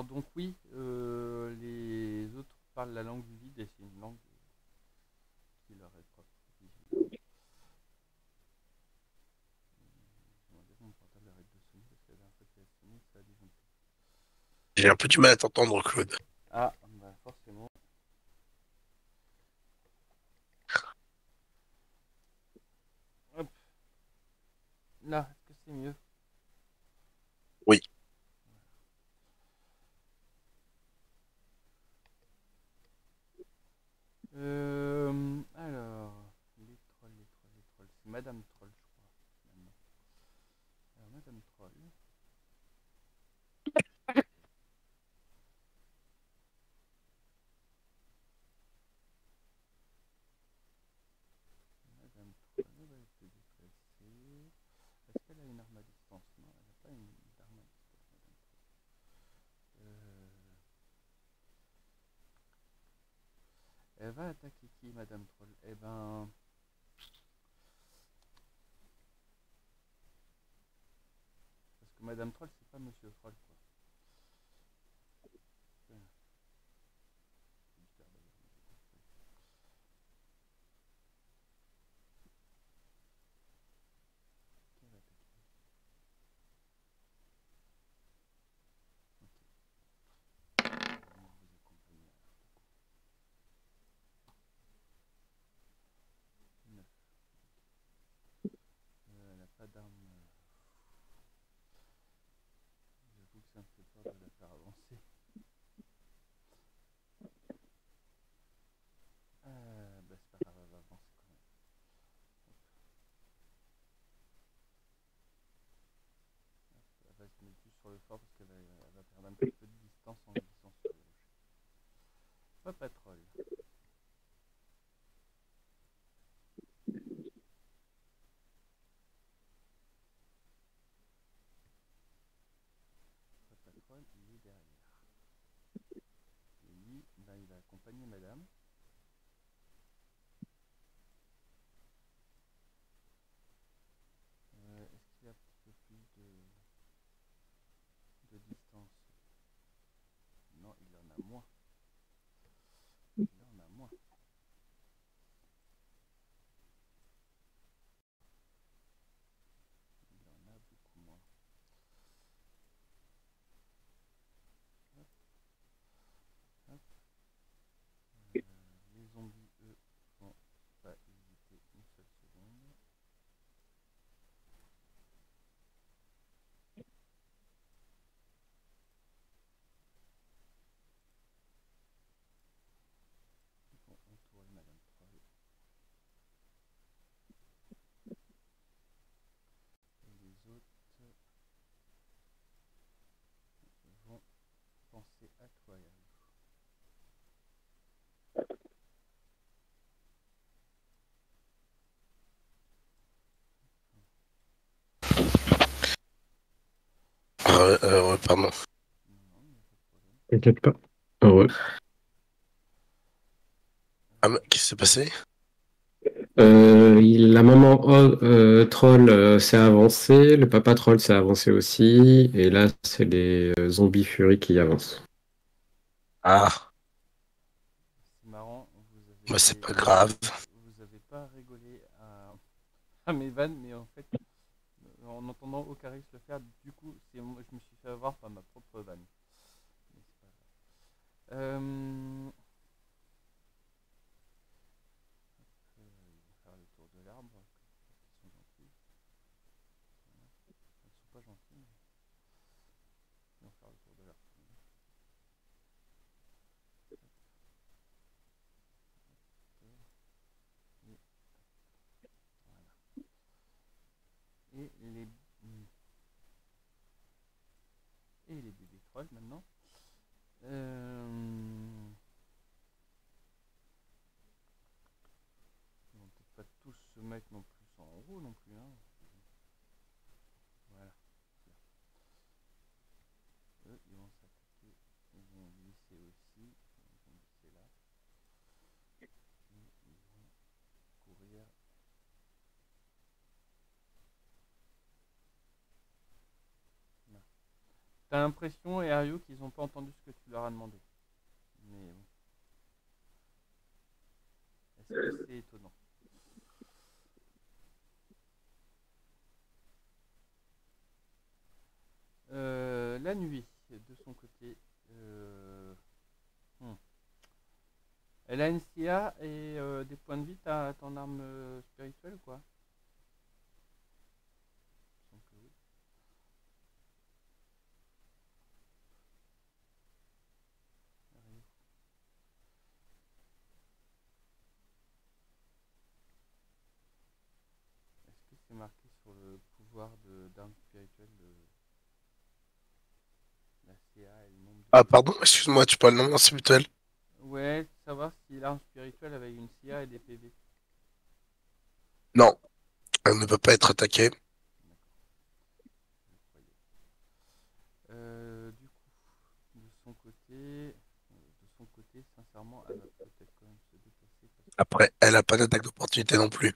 Alors donc oui, euh, les autres parlent la langue du vide et c'est une langue qui leur est propre. J'ai un peu du mal à t'entendre, Claude. Ah, bah forcément. Hop. Là, est-ce que c'est mieux Oui. Euh, alors, les trolls, les trolls, les trolls. C'est Madame Troll, je crois. finalement. Alors, Madame Troll. Madame Troll va se déplacer. Est-ce qu'elle a une arme à distance Non, elle n'a pas une arme à distance, Madame Troll. Euh, Elle va attaquer qui, Madame Troll? Eh ben. Parce que Madame Troll, c'est pas Monsieur Troll, quoi. Euh. C'est bizarre, d'ailleurs, mais j'ai compris. Qui elle va attaquer Ok. On va venir vous accompagner alors, du coup. Neuf. Euh, elle n'a pas d'arme. euh. J'avoue que ça me fait peur de la faire avancer. Euh, bah c'est pas grave, elle va avancer quand même. Hop. Hop, Elle va se mettre juste sur le fort parce qu'elle va, perdre un petit peu de distance en glissant sur les rochers. Pas patrol. Pas patrol, il est derrière. Et lui, ben, il va accompagner madame. Euh, Est-ce qu'il a un petit peu plus de, de distance Non, il en a moins. Il en a moins. Il en a beaucoup moins. Hop. Hop. Euh, les zombies, eux, vont pas hésiter une seule seconde. Ils vont entourer Madame Troll. Et les autres vont penser à toi, Yalou. Euh, euh, ouais, pardon. T'inquiète pas. Heureux. Ah, mais qu'est-ce qui s'est passé? Euh, il- la maman oh, euh, troll euh, s'est avancée, le papa troll s'est avancé aussi, et là c'est les euh, zombies furies qui avancent. Ah, C'est marrant, vous avez bah, c'est pas grave. Vous avez pas rigolé à, à mes vannes, mais en fait, en entendant Ocaris le faire, du coup, c'est moi, je me suis fait avoir par ma propre vanne ils vont faire le tour de l'arbre. Ils sont gentils. Voilà. Ils sont pas gentils, mais ils vont faire le tour de l'arbre. quand même. Et voilà. Et les et les bébés trolls maintenant. Euh... Ils vont peut-être pas tous se mettre non plus en haut non plus. Hein. Voilà. Bien. Eux, ils vont s'attaquer. Ils vont glisser aussi. Ils vont glisser là. Et ils vont courir. Là. T'as l'impression, et Ario, qu'ils n'ont pas entendu ce que tu leur as demandé. Mais bon. Que c'est étonnant? Euh, La nuit, de son côté. euh, hmm. Elle a une CIA et euh, des points de vie, t'as ton arme euh, spirituelle ou quoi Il me semble que oui. Ario. Est-ce que c'est marqué sur le pouvoir de d'arme spirituelle de la CIA et le nombre de... Ah, pardon, excuse-moi, tu parles non spirituel. Ouais, savoir si l'arme spirituelle avec une CIA et des PV. Non, elle ne peut pas être attaquée. Euh, du coup, de son côté, de son côté, sincèrement, elle va peut-être quand même se déplacer parce Après, elle a pas d'attaque d'opportunité non plus.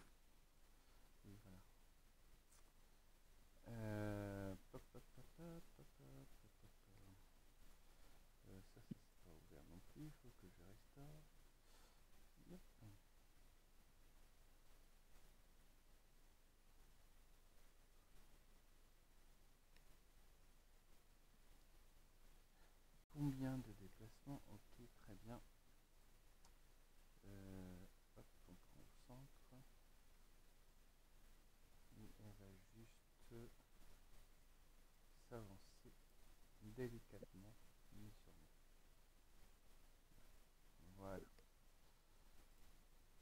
De déplacements Ok, très bien. Euh, on au centre. Et elle va juste s'avancer délicatement, mais sûrement. Voilà.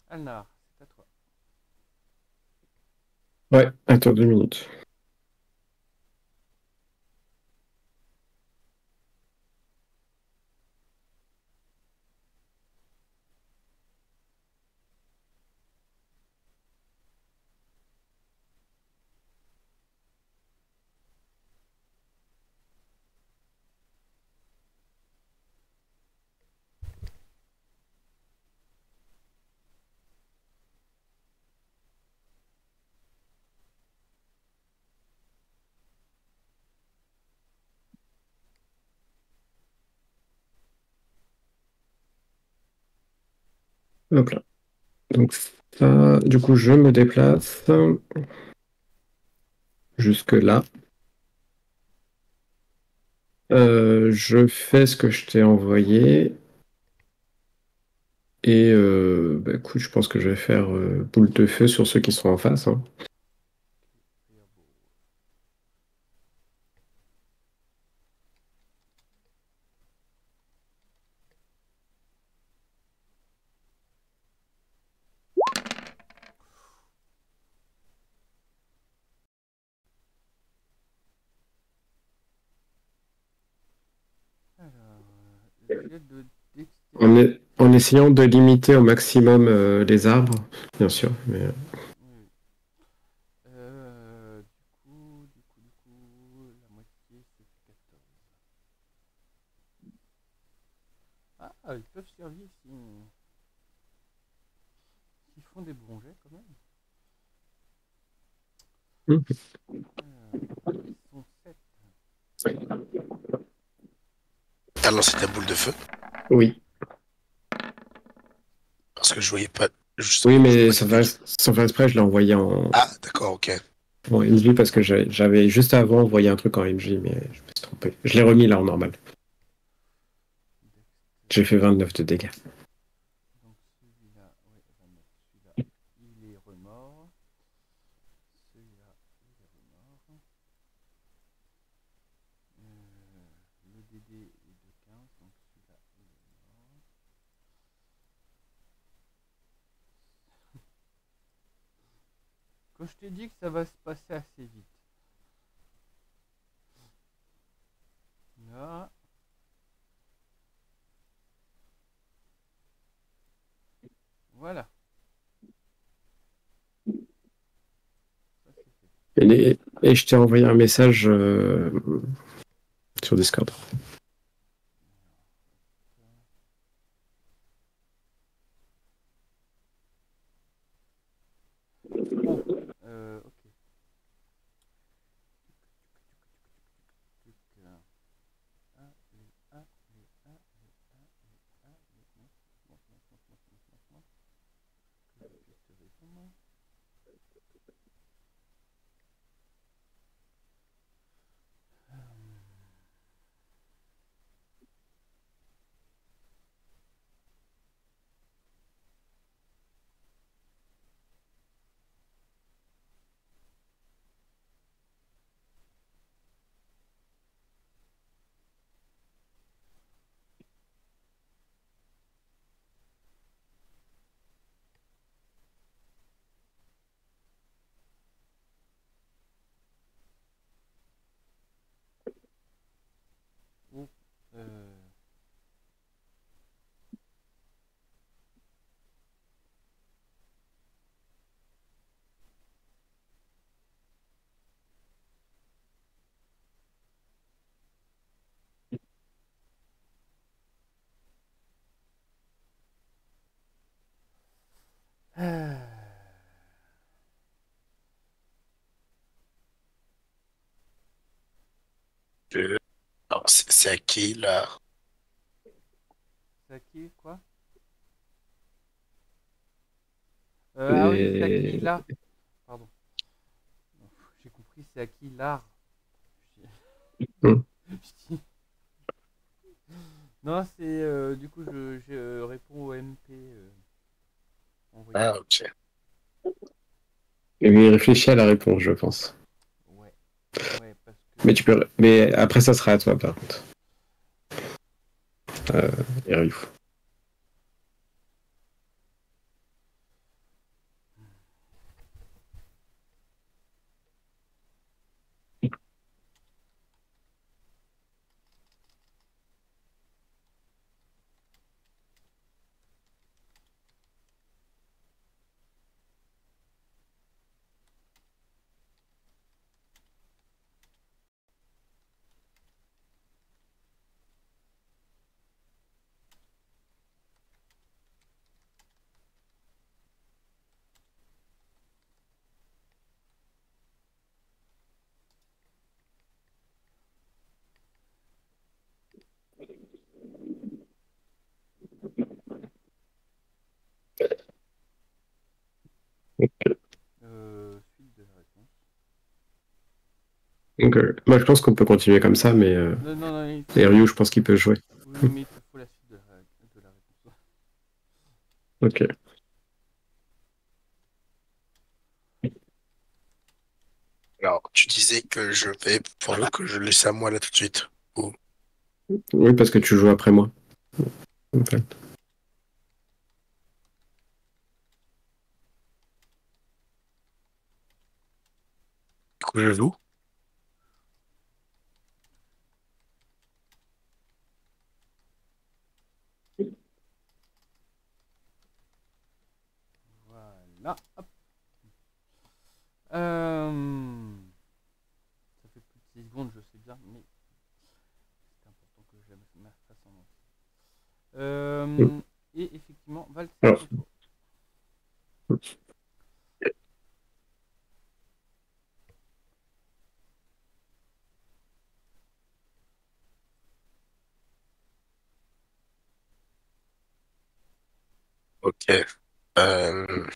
Alnar, c'est à toi. Ouais, attends deux minutes. Hop là. Donc ça, du coup, je me déplace jusque là. Euh, je fais ce que je t'ai envoyé. Et euh, bah, écoute, je pense que je vais faire euh, boule de feu sur ceux qui sont en face. hein. Fireball. Alors, euh, jet de En, dextérité. e- en essayant de limiter au maximum euh, les arbres, bien sûr. Mais... euh, Oui. Du coup, du coup, du coup, la moitié c'est 14. Ah, ils peuvent survivre si s'ils font des bons jets quand même. Mhm. Euh, ils sont 7. T'as lancé ta boule de feu? Oui, parce que je voyais pas. oui, mais sans faire, sans faire exprès, je l'ai envoyé en, Ah, d'accord, ok. en MJ parce que j'avais juste avant envoyé un truc en MJ, mais je me suis trompé. Je l'ai remis là en normal. J'ai fait 29 de dégâts. Donc celui-là, ouais, 29. Celui-là, il est remords. Celui-là, il est remords. Euh, le DD est de 15, donc celui-là, il est mort. Quand je t'ai dit que ça va se passer assez vite. Là. Voilà. Et je t'ai envoyé un message euh, sur Discord. Bon, euh, ok. Tuc, euh, son nom Ou, euh, euh, Euh, c'est à qui là? C'est à qui quoi? Euh, Ah oui, c'est à qui là? Pardon. J'ai compris, c'est à qui l'art Hmm. dis- Non, c'est euh, du coup, je, je euh, réponds au MP. euh, envoyé. Ah, ok. Mais réfléchis à la réponse, je pense. Ouais. Ouais. Mais tu peux. Mais après, ça sera à toi, par contre. Euh, Ryu. Euh, suite de la réponse. Donc, euh, moi, je pense qu'on peut continuer comme ça, mais. euh, Non, non, non, il faut- et Ryu, je pense qu'il peut jouer. Oui, mais il te faut la suite de la, de la réponse. Ok. Alors, tu disais que je vais pour que je laisse à moi là tout de suite. Oui, parce que tu joues après moi. En fait. Du coup, je joue. Voilà. Hop. Euh, Ça fait plus de 6 secondes, je sais bien, mais c'est important que je la fasse en entier. Euh. Et effectivement, Val, c'est. Ok. Euh,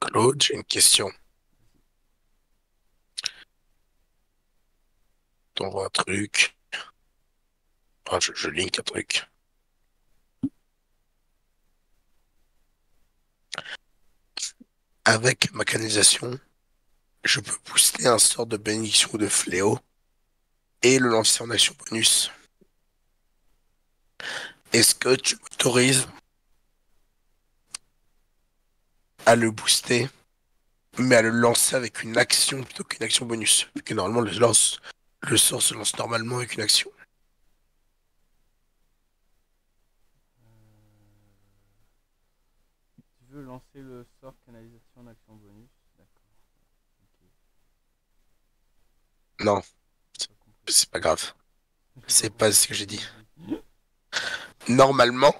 Claude, j'ai une question. T'envoies un truc. Je, je link un truc. Avec ma canalisation, je peux booster un sort de bénédiction ou de fléau et le lancer en action bonus. Est-ce que tu m'autorises à le booster, mais à le lancer avec une action plutôt qu'une action bonus? Vu que normalement le, lance, le sort se lance normalement avec une action. Tu veux lancer le sort canalisation en action bonus? D'accord. Non, c'est pas grave. C'est pas ce que j'ai dit. Normalement,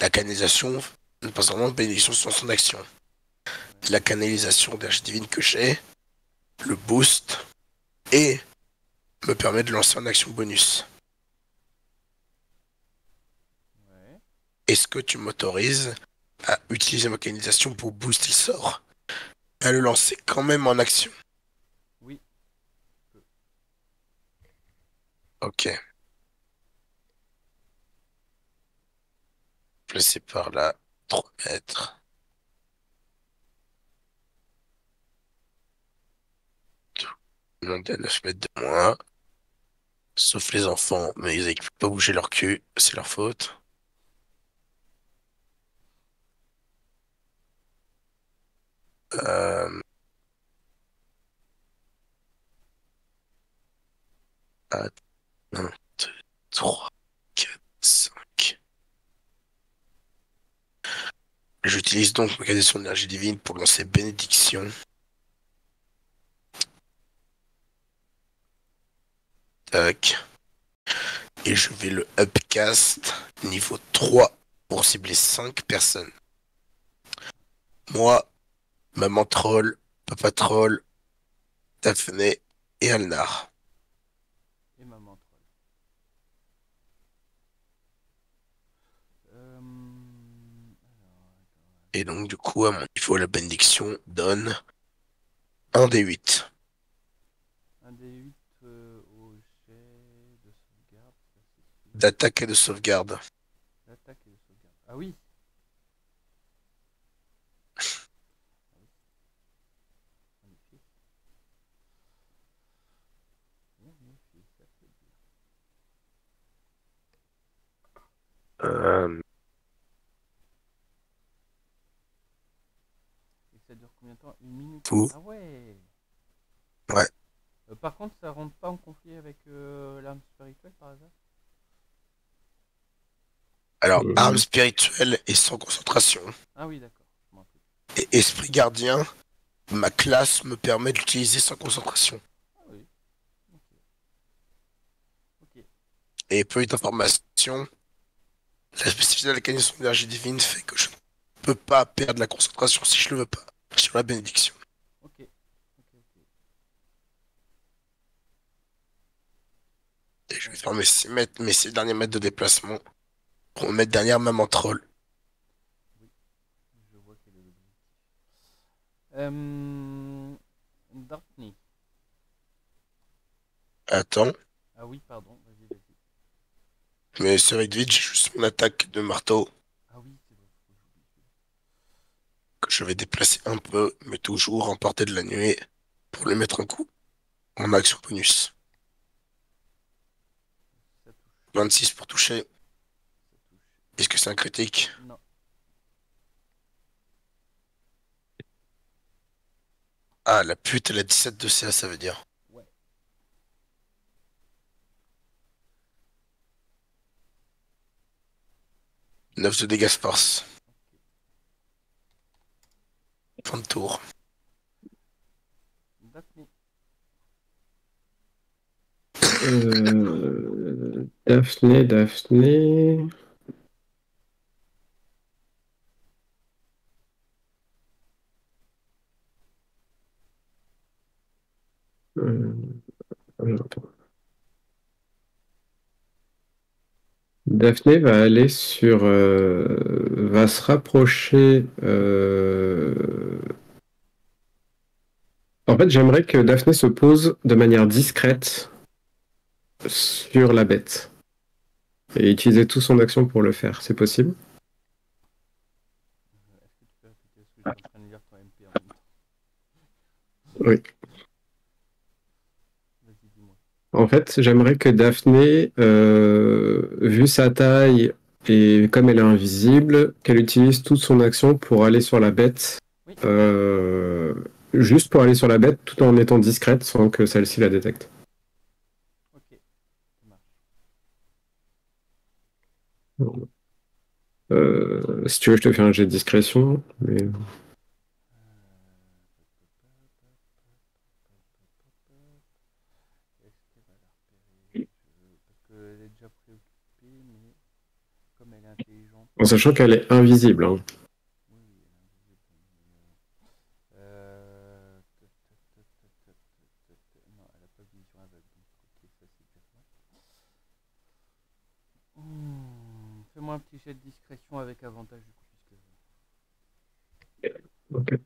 la canalisation ne passe vraiment bénédiction sur son action. La canalisation d'âge divine que j'ai le boost et me permet de lancer en action bonus. Ouais. Est-ce que tu m'autorises à utiliser ma canalisation pour booster le sort? À le lancer quand même en action Oui. Ok. Placé par là, 3 mètres. Monter à 9 mètres de moins. Sauf les enfants, mais ils ne peuvent pas bouger leur cul, c'est leur faute. Euh... 1, 2, 3, 4, 5. J'utilise donc ma canalisation d'énergie divine pour lancer bénédiction. Tac. Et je vais le upcast niveau 3 pour cibler 5 personnes. Moi, Maman Troll, Papa Troll, Daphné et Alnar. Et maman troll. Euh, alors, attends. Et donc, du coup, à mon niveau, la bénédiction donne un des 8. Un des 8 au jet de sauvegarde. D'attaque et de sauvegarde. L'attaque et de sauvegarde. Ah oui Ah oui. En effet. En effet, ça fait bien. Euh, Et ça dure combien de temps Une minute Tout. Ah ouais Ouais. Euh, Par contre, ça rentre pas en conflit avec euh, l'arme spirituelle par hasard? Alors, Mhm. arme spirituelle et sans concentration. Ah oui, d'accord. Et esprit gardien, ma classe me permet de l'utiliser sans concentration. Ah oui. Et petite information, la spécificité de la canalisation d'énergie divine fait que je ne peux pas perdre la concentration si je le veux pas sur la bénédiction. Ok. Ok. Ok. Et je vais faire mes 6 mètres, mes six derniers mètres de déplacement pour me mettre derrière maman troll. Je vois quel est l'objectif. Euh... Daphne. Attends, Ah oui, pardon. Vas-y, vas-y. mais sur vite vite, j'ai juste mon attaque de marteau Ah oui, c'est vrai. faut que j'oublie celui-là. Que je vais déplacer un peu, mais toujours en portée de la nuée pour lui mettre un coup en action bonus. Ça touche. 26 pour toucher. Est-ce que c'est un critique? Non. Ah, la pute, elle a 17 de CA, ça veut dire. Ouais. Neuf de dégâts sparse. Fin. Euh, Daphné, Daphné. Euh. Daphné va aller sur, euh, va se rapprocher. euh, En fait, j'aimerais que Daphné se pose de manière discrète sur la bête et utiliser toute son action pour le faire. C'est possible? Est-ce que tu peux répéter ce que je suis en train de lire ton MP en même temps? Oui. Vas-y, dis-moi. En fait, j'aimerais que Daphné, euh, vu sa taille et comme elle est invisible, qu'elle utilise toute son action pour aller sur la bête, Oui. euh, juste pour aller sur la bête tout en étant discrète sans que celle-ci la détecte. Ok. Euh, si tu veux, je te fais un jet de discrétion, mais En sachant qu'elle est invisible. Hein. Euh, un petit jet de discrétion avec avantage du coup. Puisque... Ok.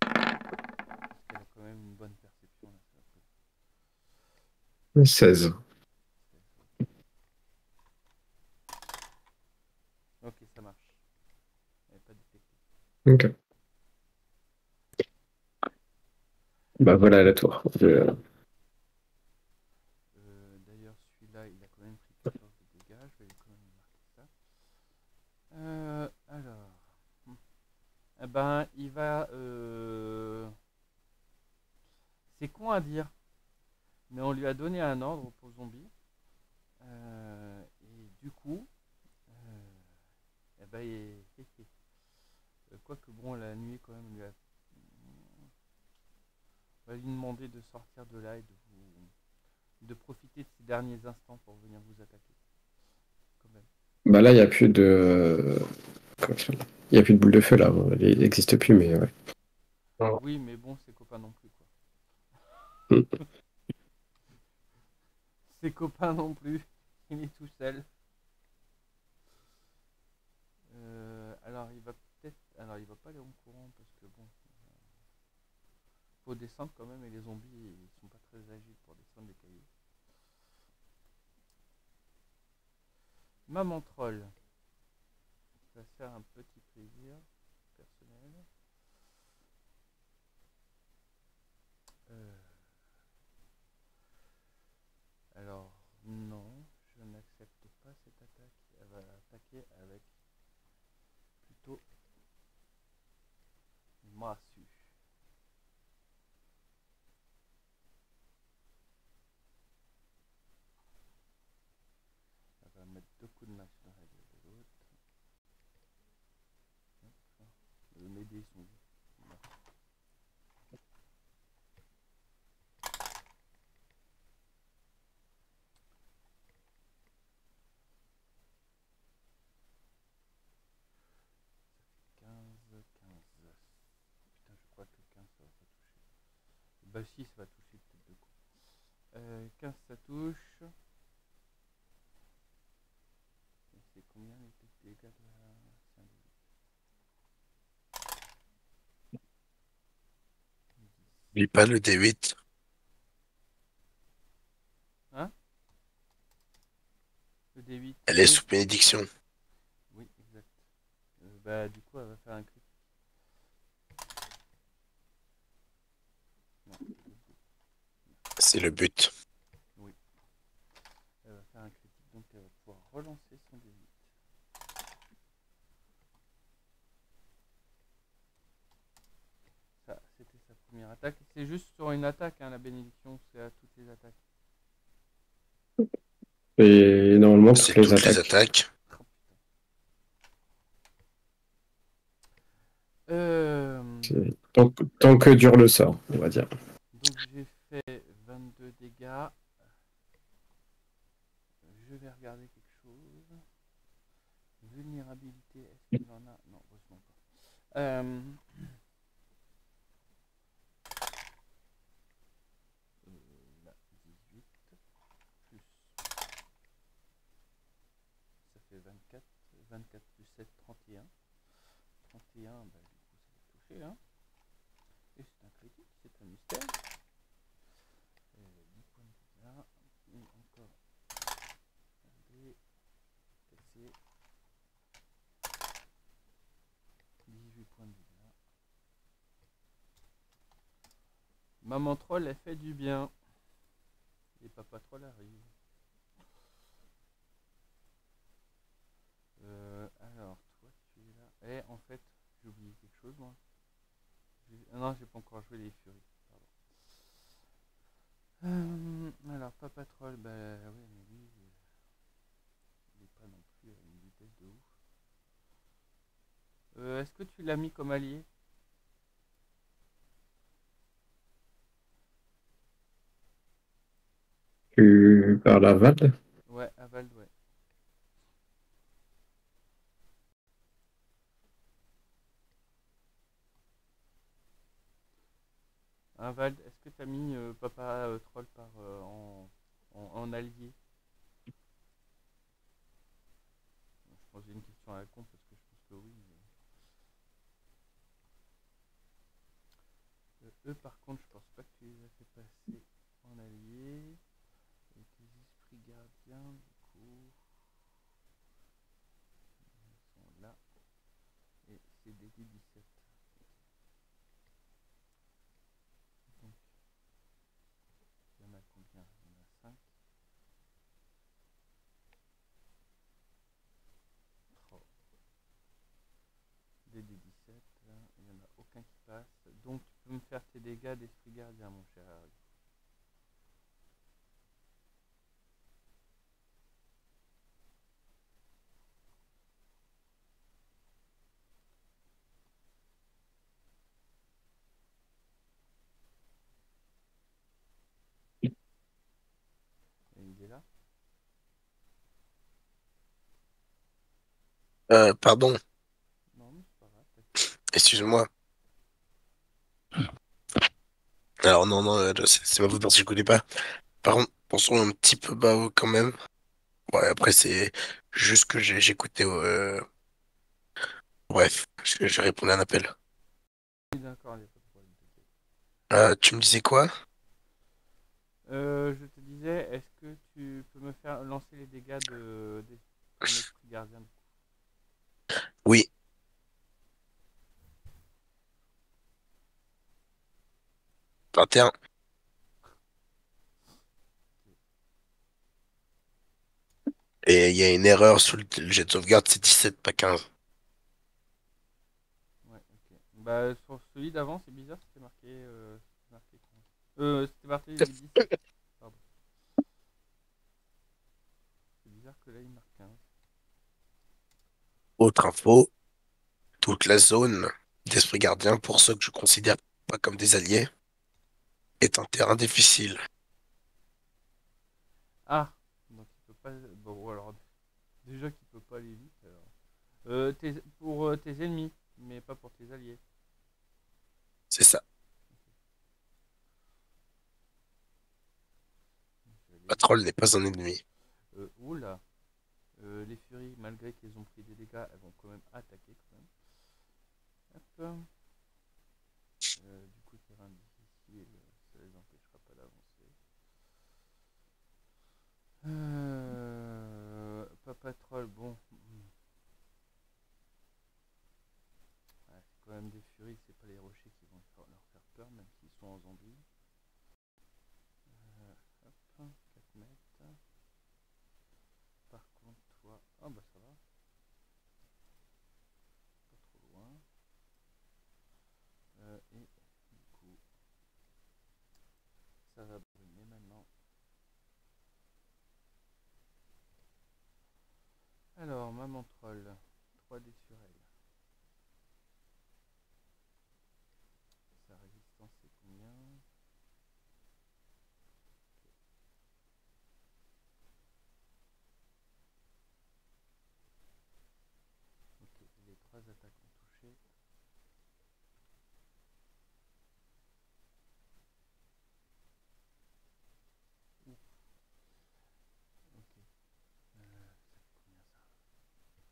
Parce qu'elle a quand même une bonne perception. Là, 16. Ok. Bah voilà la tour. Je- Euh, D'ailleurs, celui-là, il a quand même pris 14 de dégâts. Je vais quand même marquer ça. Euh, alors. Hmm. Eh ben, il va. euh, C'est con à dire. Mais on lui a donné un ordre pour zombie. Euh, et du coup. euh, Eh ben, il... Quoique bon, la nuit, quand même, lui a. On va lui demander de sortir de là et de vous de profiter de ces derniers instants pour venir vous attaquer. Quand même. Bah là, il n'y a plus de. Il n'y a plus de boule de feu là. Il n'existe plus, mais ouais. Oh. Oui, mais bon, ses copains non plus, quoi. Ses copains non plus. Il est tout seul. Euh, alors, il va peut-être. Alors, il va pas aller en courant parce que bon. euh, faut descendre quand même et les zombies ils sont pas très agiles pour descendre des cailloux. Maman troll. Ça va se faire un petit plaisir personnel. Euh, Alors, non, 6 va toucher de ça euh, touche. C'est combien les dégâts de la pas le D8. Hein? Le D8. Elle est sous bénédiction. Oui, exact. Euh, bah du coup elle va faire un. C'est le but. Elle va faire un critique, donc elle va pouvoir relancer son D8. Ça, c'était sa première attaque. C'est juste sur une attaque, hein, la bénédiction, c'est à toutes les attaques. Et normalement, C'est toutes les toutes les attaques. attaques. Euh, C'est- Tant, que- tant que dure le sort, on va dire. Donc j'ai fait 22 dégâts. Je vais regarder quelque chose. Vulnérabilité, est-ce qu'il en a? Non, heureusement pas. Euh, là, 18 plus. Ça fait 24. 24 plus 7, 31. 31, bah, du coup, ça va toucher. Hein. Et c'est un critique, c'est un mystère. Euh, 10 points de dégâts. Et encore un dé cassé. 18 points de dégâts. Maman troll, elle fait du bien. Et papa troll arrive. Euh, alors, toi, tu es là. Eh, en fait, j'ai oublié quelque chose, moi. Ah Non, j'ai pas encore joué les furies. Euh, alors, Papa Troll, bah oui, mais lui, euh, il est pas non plus à une vitesse de ouf. Est-ce que tu l'as mis comme allié? Tu parles à Val Ouais, à Vald, ouais. Hein, Vald, est-ce que tu as mis euh, Papa euh, Troll par, euh, en, en, en allié? Question à la con parce que je pense que oui. Eux, par contre, je pense pas que tu les as fait passer en allié. Gardiens, du coup. Ils sont là. Et c'est des D17. Donc, il y en a combien? Il y en a 5. 3. Des D17, là, il n'y en a aucun qui passe. Donc tu peux me faire tes dégâts d'esprit gardien, mon cher Harry. Il est là Euh, pardon, excuse-moi. Alors non, non, euh, c'est pas vous parce que je connais pas. Par contre, pensons un petit peu bas quand même. Ouais, après c'est juste que j'ai j'écoutais. Euh... Bref, je, je répondais à un appel. D'accord. Euh, tu me disais quoi? Euh, je te disais, est-ce que tu peux me faire lancer les dégâts de, de gardien Oui. vingt et il y a une erreur sur le, jet de sauvegarde, c'est 17, pas 15. Ouais, ok. Bah, sur celui d'avant, c'est bizarre, c'était marqué. Euh, marqué 15. Euh, c'était marqué 17. Pardon. C'est bizarre que là, il marque 15. Autre info, toute la zone d'esprit gardien, pour ceux que je considère pas comme des alliés, est un terrain difficile. Ah, donc il peut pas. Bon, alors. Déjà qu'il peut pas aller vite, alors. Euh, tes- pour euh, tes ennemis, mais pas pour tes alliés. C'est ça. Patrol n'est pas un ennemi. Euh, oula. Euh, les furies, malgré qu'elles ont pris des dégâts, elles vont quand même attaquer quand même. Hop. Euh, du coup, terrain difficile, ça les empêchera pas d'avancer. Euh, Papa Troll, bon. hmm. Ouais, c'est quand même des furies, c'est pas les rochers qui vont faire- leur faire peur, même s'ils sont en zombie. Euh, hop, 4 mètres. Par contre, toi. Ah bah ça va. Pas trop loin. Euh, et du coup, ça va brûler maintenant. Alors, maman troll, 3D sur elle. Sa résistance c'est combien Ok, les trois attaques ont touché. Ouf. Ok. Euh, ça fait combien ça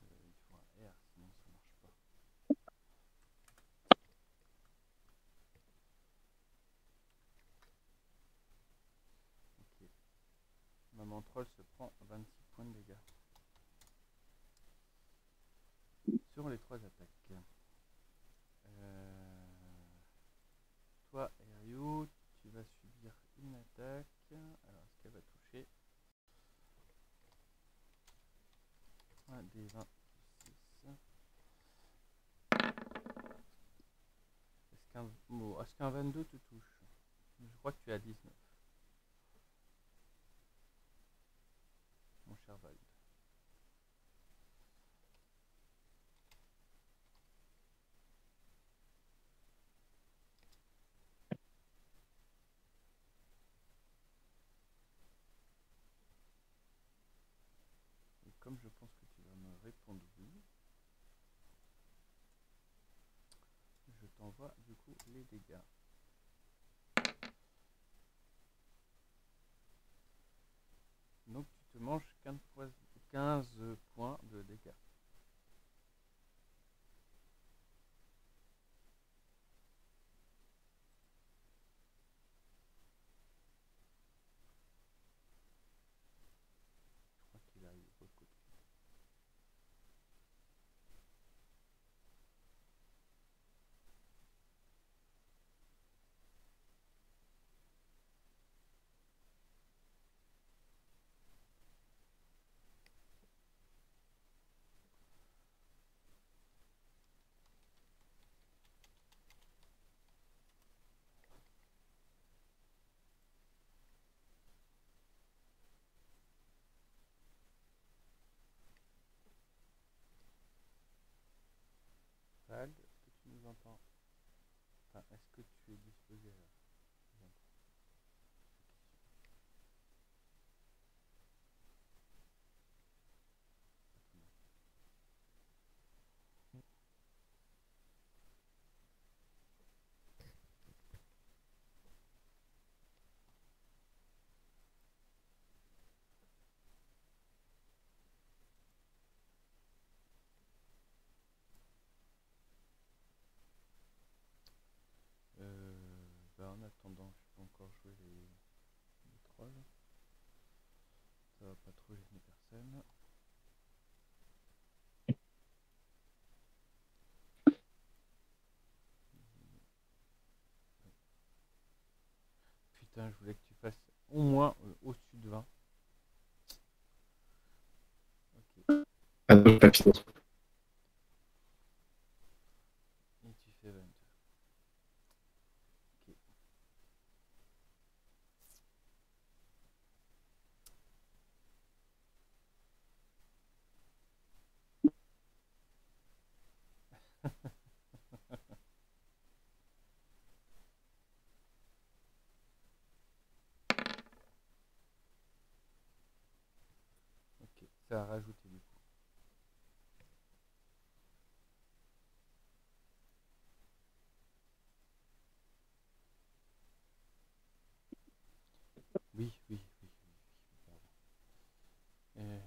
Euh, Il faut un R, sinon ça marche pas. Ok. Maman troll se prend 26 points de dégâts. Sur les trois attaques. Euh, Toi, Ryu, tu vas subir une attaque. Alors, est-ce qu'elle va toucher? Un des 20 plus 6. Est-ce qu'un bon, est-ce qu'un 22 te touche? Je crois que tu as 19. Mon cher Vald. Et comme je pense que tu vas me répondre oui, je t'envoie du coup les dégâts. te mange 15 points, 15 est-ce que tu es disposé à nous entendre Euh, bah en attendant, je peux encore jouer les, trolls. Ça va pas trop gêner personne. Putain, je voulais que tu fasses au moins euh, au-dessus de 20. Ok, Ah non, papillon. et tu fais 22. Ok. Ok, ça a rajouté du coup. Oui, oui, oui, oui, oui, pardon. Euh,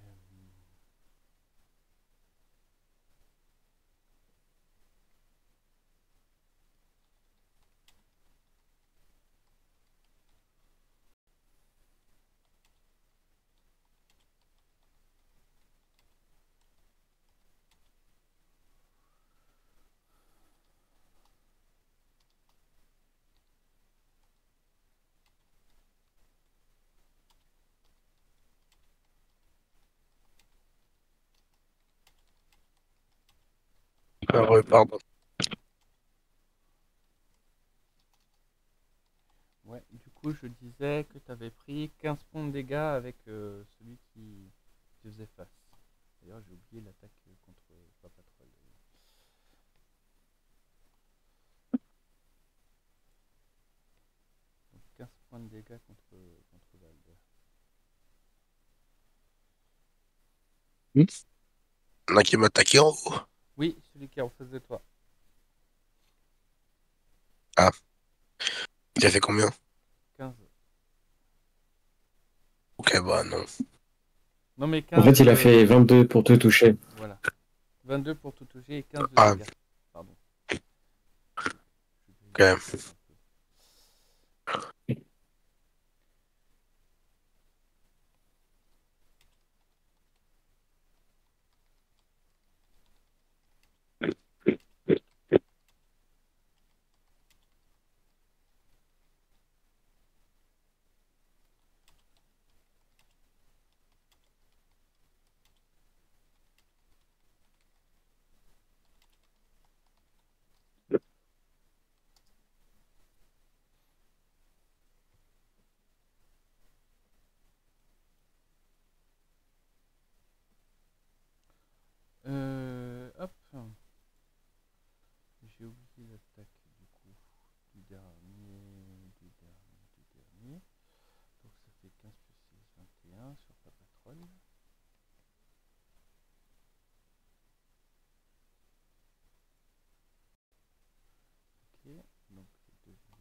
Heureux, pardon. Ouais, du coup, je disais que tu avais pris 15 points de dégâts avec euh, celui qui te faisait face. D'ailleurs, j'ai oublié l'attaque euh, contre Papa Troll. Donc 15 points de dégâts contre, contre Vald. Il y en a qui m'attaquent en haut. Oui, celui qui est en face de toi. Il a fait combien? 15. Ok, bah non. Non, mais 15. En fait, il a euh, fait 22 pour te toucher. Voilà. 22 pour tout toucher et 15 de Ah. dégâts. Pardon. Ok. Euh, hop. J'ai oublié l'attaque du coup du dernier, du dernier, du dernier. Donc ça fait 15 plus 6, 21 sur Papa Troll. Ok, donc 2 plus 4.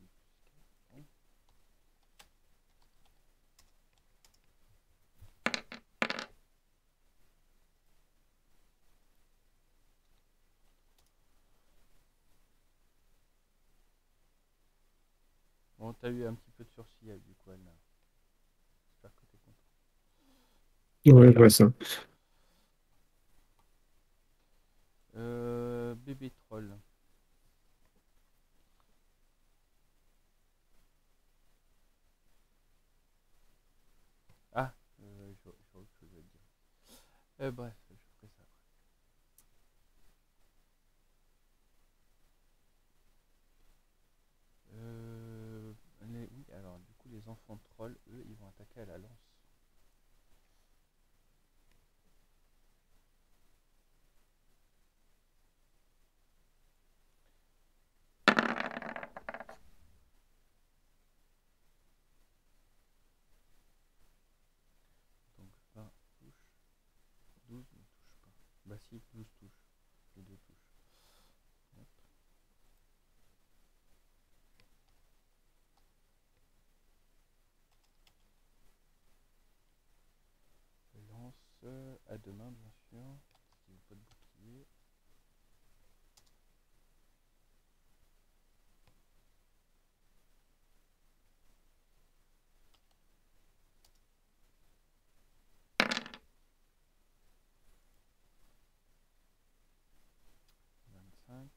Bon, t'as eu un petit peu de sursis, euh, du coup, Anna. J'espère que t'es content. Ouais, je vois ça. Euh, bébé troll. Ah, euh, je je chose à dire. Euh, bref, je ferai ça après. Euh, les- oui, alors du coup, les enfants trolls, eux, ils vont attaquer à la lance. Donc 20 touche, 12 ne touche pas. Bah si, 12 touche, les deux touches. Hop. Lance mains, bien sûr. pas de bouclier. Vingt-cinq.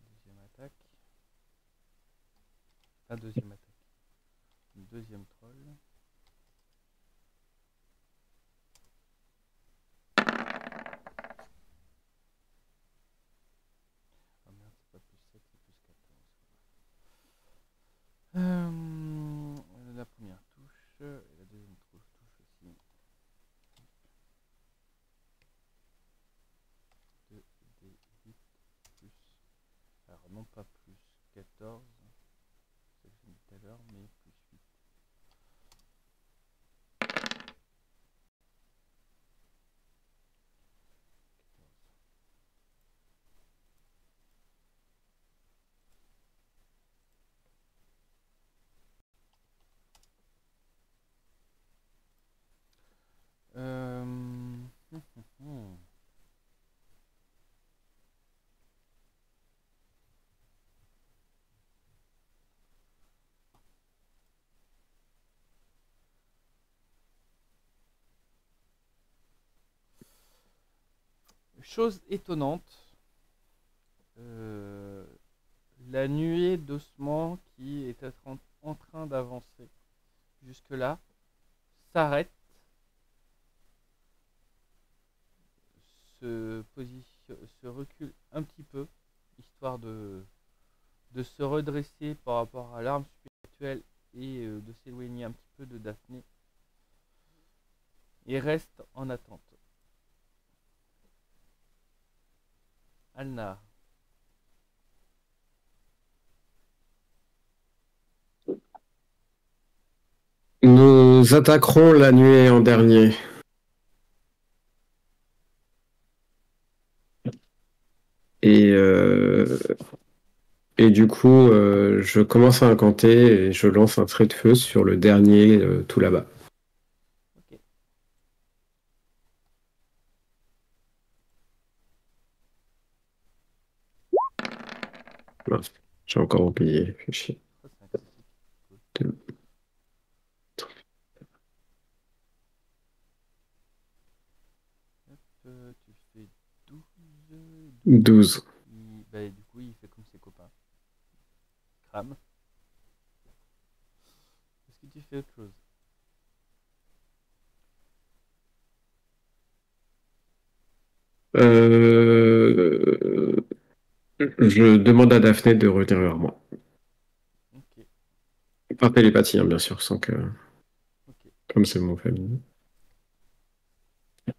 Deuxième attaque. La deuxième attaque. Une deuxième troll. Ah merde, c'est pas plus 7, c'est plus 14. Euh, la première touche, et la deuxième touche touche aussi. 2 d 8 plus. Alors non pas plus 14, c'est ce que j'ai dit tout à l'heure, mais plus 8. Euh... hum, hum, hum. Chose étonnante, euh, la nuée d'ossements qui est en, train d'avancer jusque-là s'arrête, se, recule un petit peu, histoire de, de se redresser par rapport à l'arme spirituelle et euh, de s'éloigner un petit peu de Daphné, et reste en attente. Nous attaquerons la nuée en dernier. Et, euh, du coup, euh, je commence à incanter et je lance un trait de feu sur le dernier euh, tout là-bas. Ok. Mince, J'ai encore oublié. Fais chier. Hop, tu fais 12. 12. Il- bah, du coup, il fait comme ses copains. Il crame. Est-ce que tu fais autre chose? Euh, Je demande à Daphné de revenir vers moi. Par télépathie, hein, bien sûr, sans que. Comme c'est mon famille. Est-ce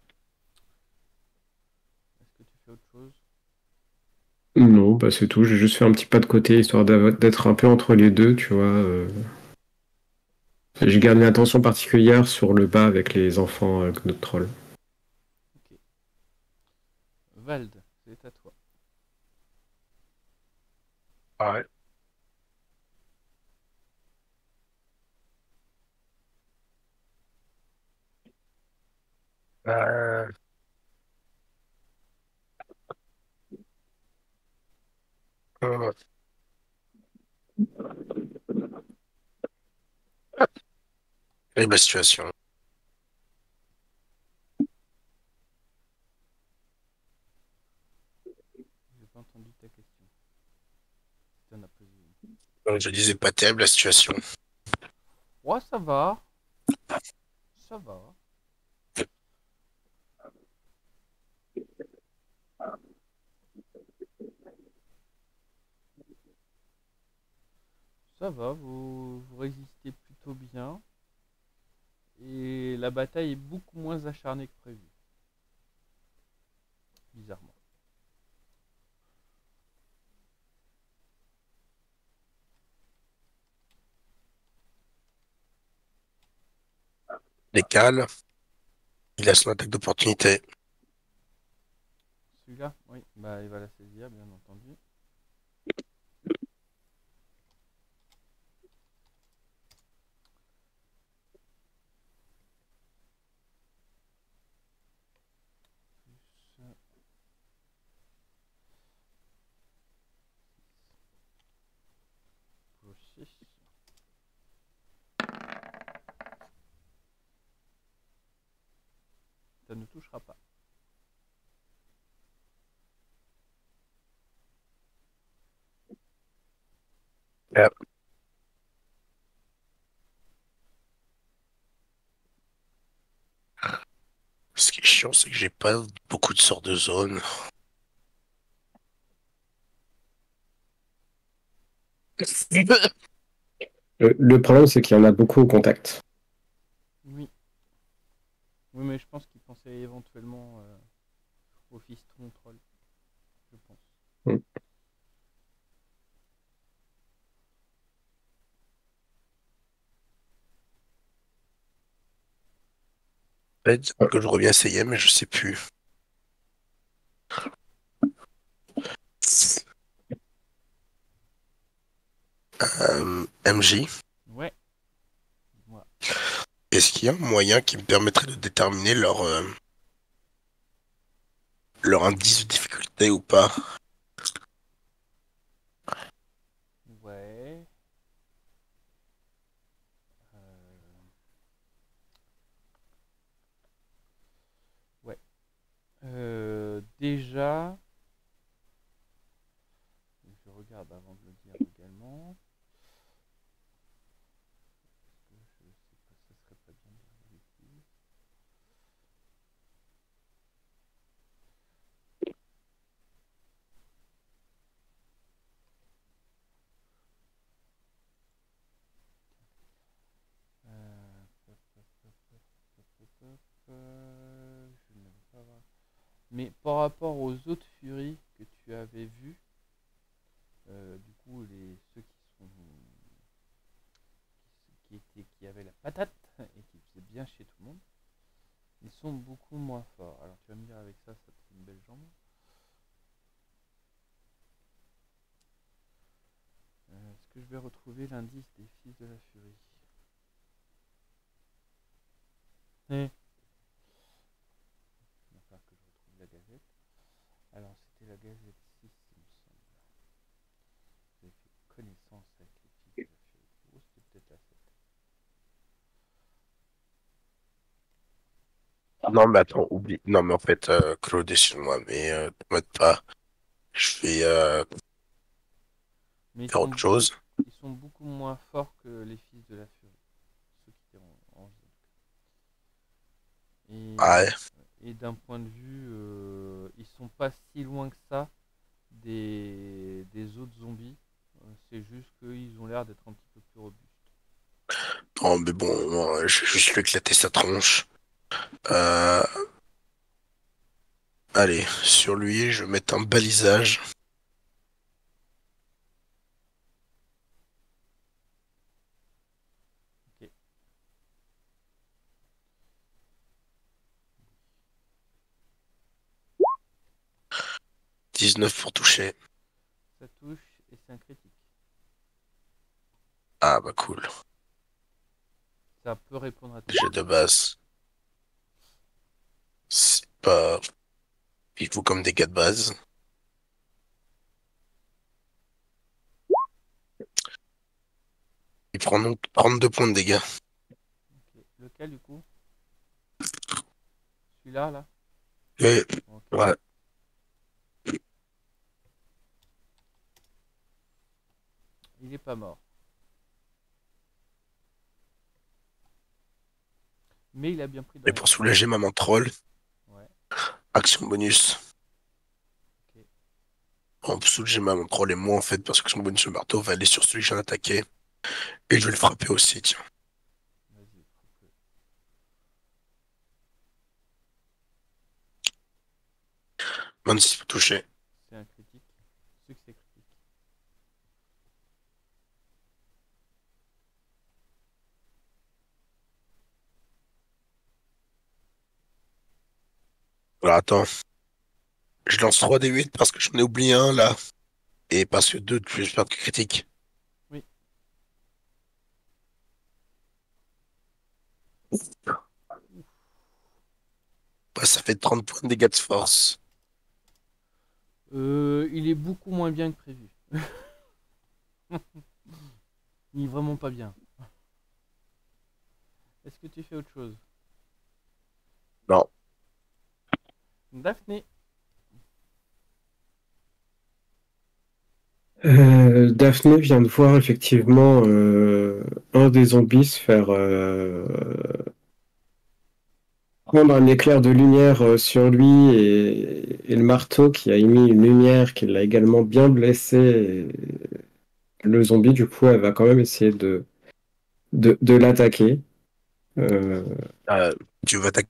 que tu fais autre chose? Non, bah c'est tout. J'ai juste fait un petit pas de côté, histoire d'être un peu entre les deux, tu vois. euh. J'ai gardé une attention particulière sur le bas avec les enfants euh, de troll. Vald, All euh. euh. right. Situation. Je disais pas terrible la situation. Ouais, ça va. Ça va. Ça va, vous, vous résistez plutôt bien. Et la bataille est beaucoup moins acharnée que prévu. Bizarrement. Les cales. Il a son attaque d'opportunité. Celui-là, oui, bah il va la saisir, bien entendu. Plus, pour six. Ça ne touchera pas. Yep. Ce qui est chiant, c'est que j'ai pas beaucoup de sorts de zone. Le, le problème, c'est qu'il y en a beaucoup au contact. Oui. Oui, mais je pense qu'il pensait éventuellement euh, au fiston troll. Je pense. Mm. Peut-être que je reviens essayer, mais je sais plus. Euh, MJ, Ouais. Est-ce qu'il y a un moyen qui me permettrait de déterminer leur, euh, leur indice de difficulté ou pas? Ouais. Euh, Ouais. Euh, déjà, je regarde avant de le dire également. Parce que je sais pas, ça serait pas bien de dire des bêtises. Euh, pop, pop, pop, pop, pop, pop, pop, euh, je ne vais pas voir. Mais par rapport aux autres furies que tu avais vues, euh, du coup, les, ceux qui sont qui, étaient, qui avaient la patate et qui faisaient bien chez tout le monde, ils sont beaucoup moins forts. Alors tu vas me dire avec ça, ça te fait une belle jambe. Euh, Est-ce que je vais retrouver l'indice des fils de la furie? Eh. Il va falloir que je retrouve la gazette. Alors, c'était la gazette 6, il me semble. Vous avez fait connaissance avec les fils de la furie. Oh, c'était peut-être la 7. Non, mais attends, oublie. Non, mais en fait, euh, Claude, excuse-moi, mais euh, te mode pas. Je vais euh, Mais faire autre chose. ils sont beaucoup moins forts que les fils de la furie. Ceux qui étaient en. Ah Et, ouais. et d'un point de vue, euh, ils sont pas si loin que ça des, autres zombies. Euh, C'est juste qu'ils ont l'air d'être un petit peu plus robustes. Non, mais bon, je vais juste lui éclater sa tronche. Euh, Allez, sur lui, je vais mettre un balisage. 19 pour toucher. Ça touche et c'est un critique. Ah bah cool. Ça peut répondre à tes J'ai de base. C'est pas. Il faut comme des cas de base. Il prend donc 32 points de dégâts. Okay. Lequel du coup? Celui-là là, euh, là Ouais. Il pas mort. Mais il a bien pris dans Et pour soulager maman troll, Ouais. action bonus. Ok. On peut soulager maman troll et moi en fait, parce que son bonus le marteau va aller sur celui que j'ai attaqué. Et je vais le frapper aussi, tiens. Vas-y, frappe-le. 26 pour toucher. C'est un critique. Succès critique. Alors attends. Je lance 3 des 8 parce que j'en ai oublié un là. Et parce que 2 de plus peur que critique. Oui. Bah, ça fait 30 points de dégâts de force. Euh, il est beaucoup moins bien que prévu. il est vraiment pas bien. Est-ce que tu fais autre chose? Non. Daphné Euh, Daphné vient de voir effectivement euh, un des zombies se faire euh, prendre un éclair de lumière euh, sur lui et, et le marteau qui a émis une lumière qui l'a également bien blessé. Et le zombie, du coup, elle va quand même essayer de, de, de l'attaquer. Euh, Euh, tu veux attaquer.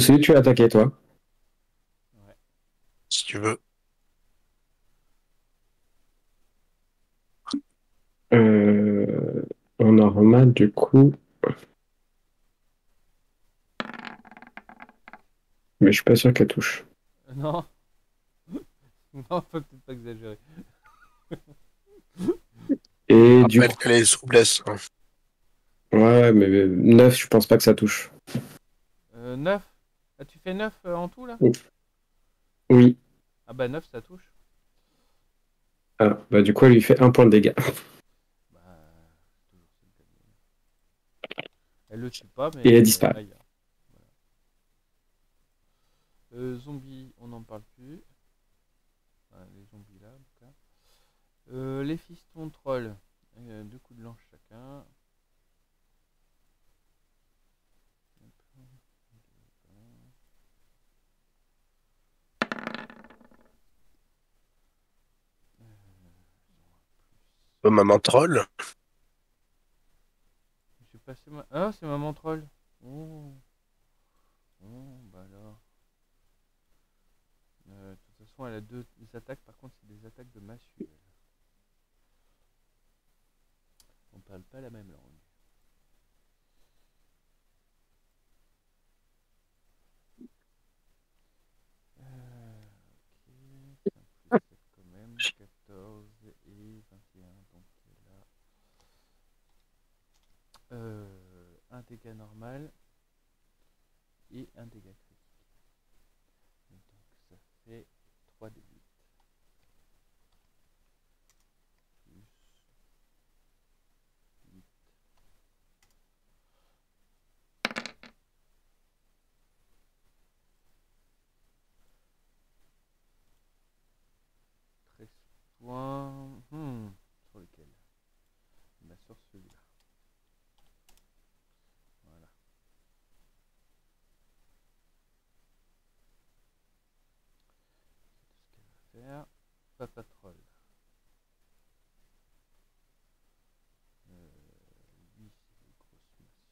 Celui que tu as attaqué, toi. Si tu veux. Euh, en normal, du coup. Mais je suis pas sûr qu'elle touche. Euh, Non. non, faut peut-être pas exagérer. Et du coup, qu'elle est souplesse. hein. ouais, mais 9, je pense pas que ça touche. Euh, 9 ah, Tu fais 9 en tout là? Oui. Ah bah 9 ça touche. Ah, bah du coup, elle lui fait un point de dégâts. Bah, Elle le tue pas, mais. Et elle disparaît. Voilà. Euh, zombies, on n'en parle plus. Enfin, les zombies là, en tout cas. Euh, les fistons trolls, euh, deux coups de lance chacun. Hop. Euh, maman troll. J'ai passé ma... Ah, c'est maman troll. Oh. Oh, bah alors. Euh, de toute façon, elle a deux attaques. Par contre, c'est des attaques de massue. On parle pas la même langue. Euh, ok. C'est un plus 7 quand même. 14 et 21. Donc là. Euh, un dégât normal et un dégât critique. Donc ça fait 3 d 8. Plus 8. Treize points. Hmm, sur lequel bah, Sur celui-là. Voilà. C'est tout ce qu'elle va faire. Papa troll. Euh, lui, c'est les grosses massues.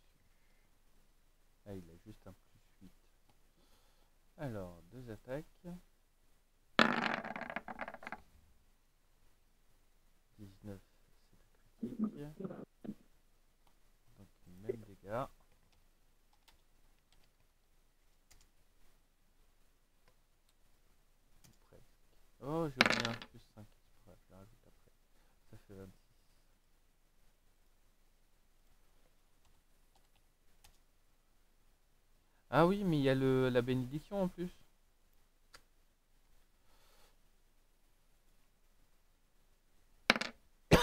Ah, il a juste un plus 8. Alors, deux attaques. 19, c'est critique. Ah oui, mais il y a le, la bénédiction en plus.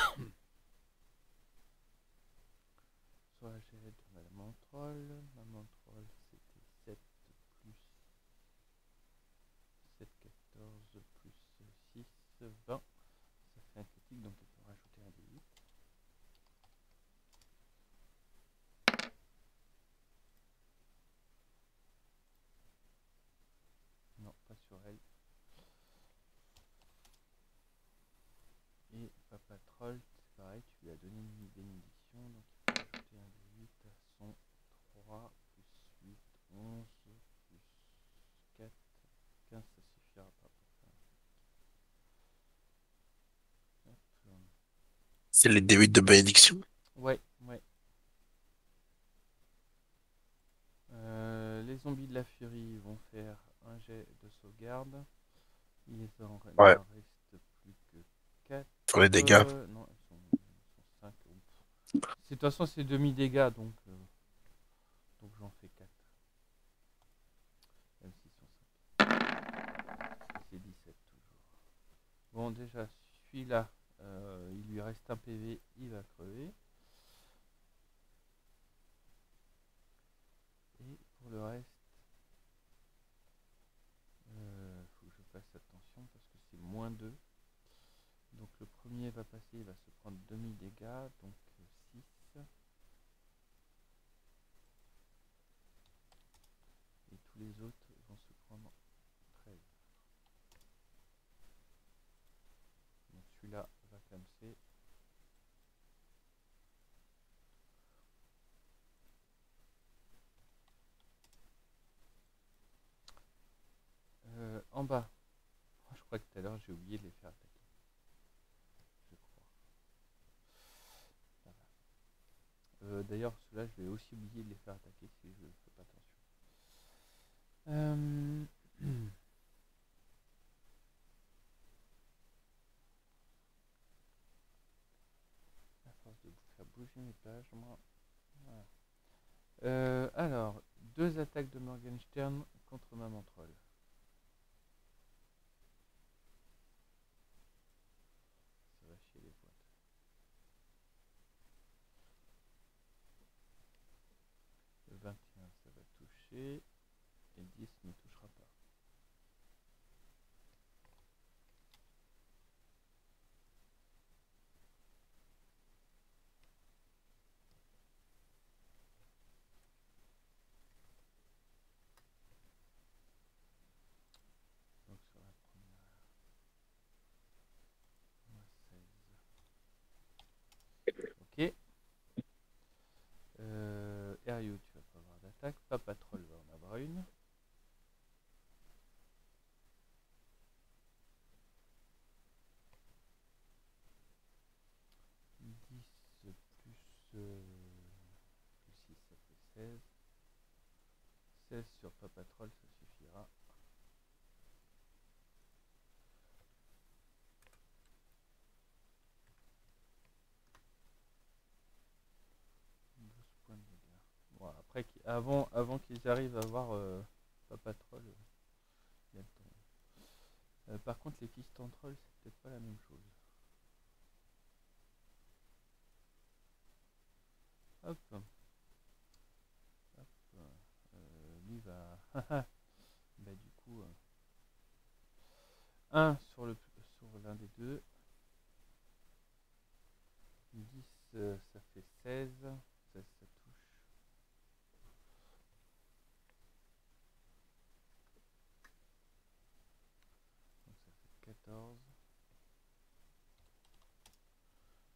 Soit j'ai Madame Troll. Maman Troll, c'était 7 plus 7, 14 plus 6, 20. Une bénédiction, donc il peut ajouter un D8 à son 3, plus 8, 11, plus 4, 15, ça suffira pas pour. Hop. C'est les D8 de bénédiction. Ouais, ouais. Euh, les zombies de la furie vont faire un jet de sauvegarde. Il en il Ouais. en reste plus que 4. Pour les dégâts. non, ils sont, ils sont 5. De toute façon, c'est demi-dégâts, donc, euh, donc j'en fais 4. Même 5. C'est 17 toujours. Bon, déjà, celui-là, euh, il lui reste un PV, il va crever. Et pour le reste, euh, faut que je fasse attention parce que c'est moins 2. Donc le premier va passer, il va se prendre demi-dégâts, 6. Et tous les autres vont se prendre 13. Donc celui-là va clamser. Euh, en bas. Oh, je crois que tout à l'heure j'ai oublié de les faire attaquer. Je crois. Euh, D'ailleurs, ceux-là, je vais aussi oublier de les faire attaquer si je attention. Euh, À force de faire bouger mes pages, moi. Voilà. Alors, deux attaques de Morgenstern contre Maman Troll. Ça va chier les boîtes. Le 21, ça va toucher. Et 10 ne touchera pas. Donc sur la première. Moins 16. Ok. Euh, Ario, tu vas pas avoir d'attaque. Papa Troll va en avoir une. Dix plus, euh, plus 6, ça fait 16. 16 sur Papa Troll, ça suffira. Après, avant, avant qu'ils arrivent à voir euh, Papa Troll, euh, il y a le temps. Euh, par contre, les pistons trolls, c'est peut-être pas la même chose. Hop. Hop. Euh, lui va. bah, du coup. 1 sur le sur l'un des deux. 10, euh, ça fait 16. 16, ça touche. Donc ça fait 14.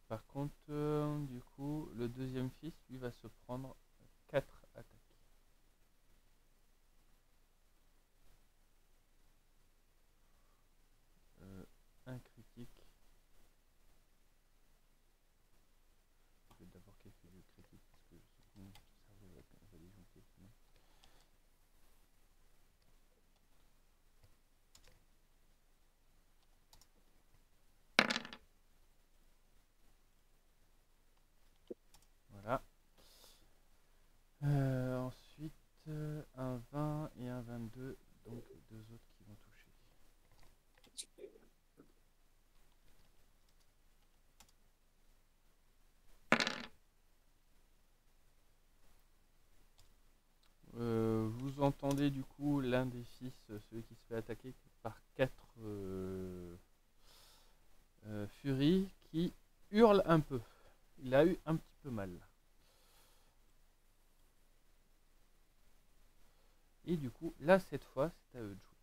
Par contre, euh, du coup, le deuxième fils, lui, va se prendre 4 attaques. Euh, un critique. Je vais d'abord calculer le critique parce que sinon, mon cerveau va, va disjoncter sinon. Voilà. Euh, ensuite, euh, un 20 et un 22, donc deux autres qui vont toucher. Du coup l'un des fils, euh, celui qui se fait attaquer par quatre euh, euh, furies, qui hurle un peu. Il a eu un petit peu mal. Et du coup, là, cette fois, c'est à eux de jouer.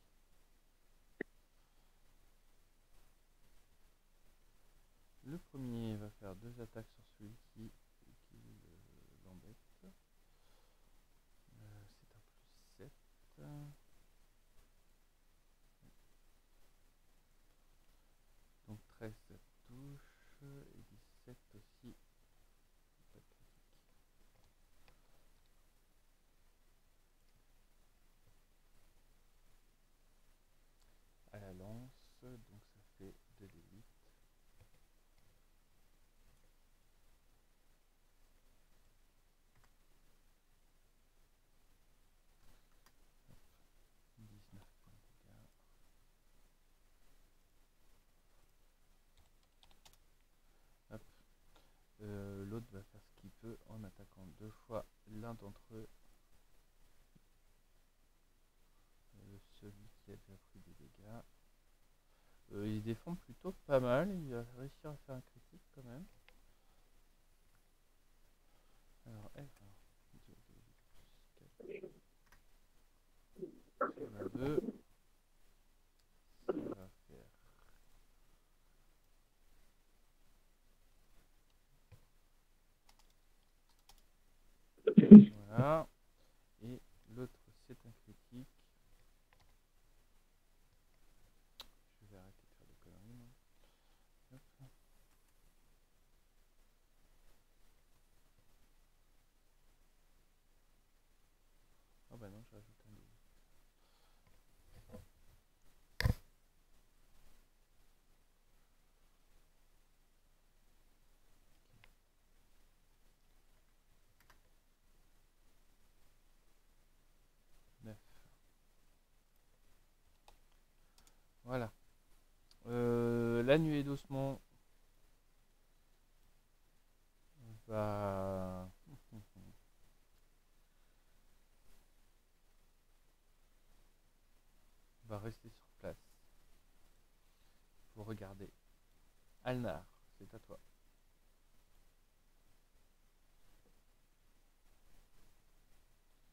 Le premier va faire deux attaques sur d'entre eux celui qui a déjà pris des dégâts. Euh, il défend plutôt pas mal, il va réussir à faire un critique quand même. Alors hein. Voilà. Et l'autre, c'est un critique. Je vais arrêter de faire des conneries. moi. Hop. Ah bah non, je rajoute un double. Neuf. Voilà. La nuée doucement va va rester sur place. Pour regarder. Alnar, c'est à toi.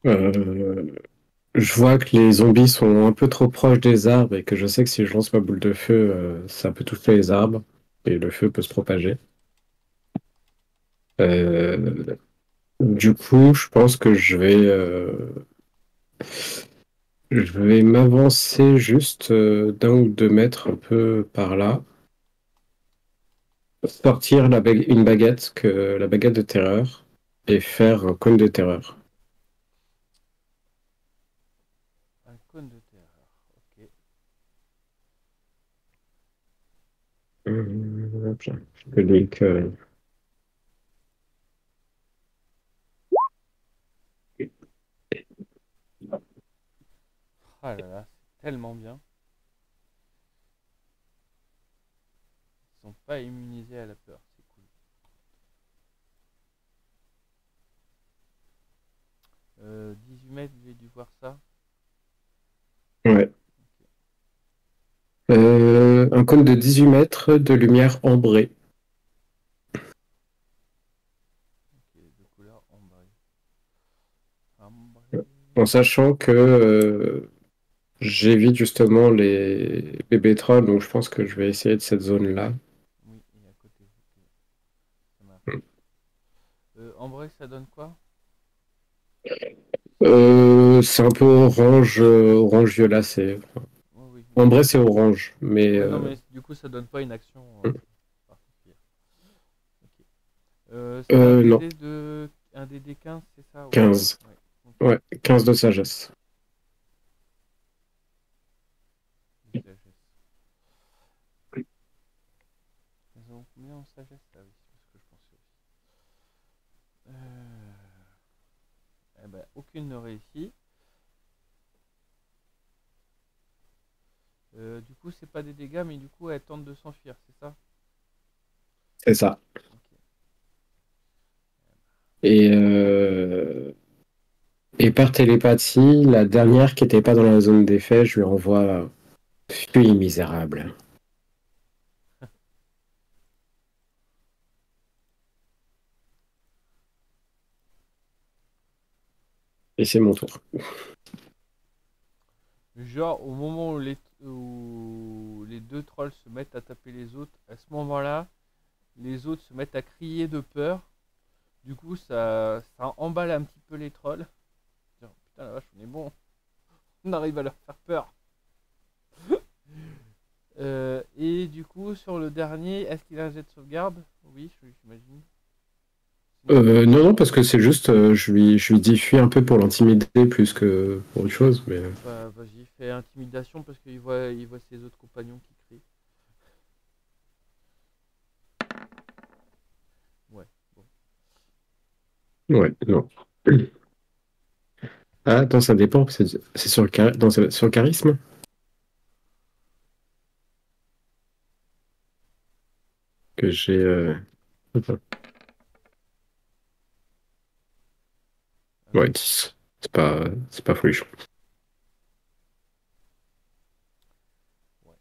Euh, je vois que les zombies sont un peu trop proches des arbres et que je sais que si je lance ma boule de feu, euh, ça peut toucher les arbres et le feu peut se propager. Euh, du coup, je pense que je vais, euh, je vais m'avancer juste euh, d'un ou deux mètres un peu par là, sortir la une baguette, que, la baguette de terreur et faire un cône de terreur. Un cône de terreur. Ok. Hum, hop là. Le link, euh, Ah là là, c'est tellement bien. Ils sont pas immunisés à la peur, c'est cool. Euh, 18 mètres, j'ai dû voir ça? Ouais. Euh, un cône de 18 mètres de lumière ambrée. En sachant que euh, j'évite justement les trolls, donc je pense que je vais essayer de cette zone-là. Oui, et à côté. Ça. Euh, ambrée, ça donne quoi? Euh, c'est un peu orange, orange violacé. Oui. Ambré, c'est orange, mais, non, euh, mais du coup, ça donne pas une action euh, Mm. particulière. Euh, un non. DD de... Un DD 15, c'est ça ouais. 15. Ouais. Ouais, 15 de sagesse. En sagesse Ah oui, c'est ce que je pensais aussi. Euh... Eh ben, aucune ne réussit. Euh, du coup, c'est pas des dégâts, mais du coup, elle tente de s'enfuir, c'est ça? C'est ça. Et euh, Et par télépathie, la dernière qui n'était pas dans la zone d'effet, je lui envoie Fuis misérable. Et c'est mon tour. Genre, au moment où les, où les deux trolls se mettent à taper les autres, à ce moment-là, les autres se mettent à crier de peur. Du coup, ça, ça emballe un petit peu les trolls. Putain, la vache, on est bon. On arrive à leur faire peur. Euh, et du coup, sur le dernier, est-ce qu'il a un jet de sauvegarde? Oui, j'imagine. Euh, non, non, parce que c'est juste, euh, je, lui, je lui dis fuis un peu pour l'intimider plus que pour autre chose. Mais... Bah, vas-y, fais intimidation parce qu'il voit, il voit ses autres compagnons qui crient. Ouais, bon. Ouais, non. Ah, attends, ça dépend, c'est sur, le sur le charisme? Que j'ai. Euh... Ouais, 10. C'est pas, c'est pas folichon. Ouais.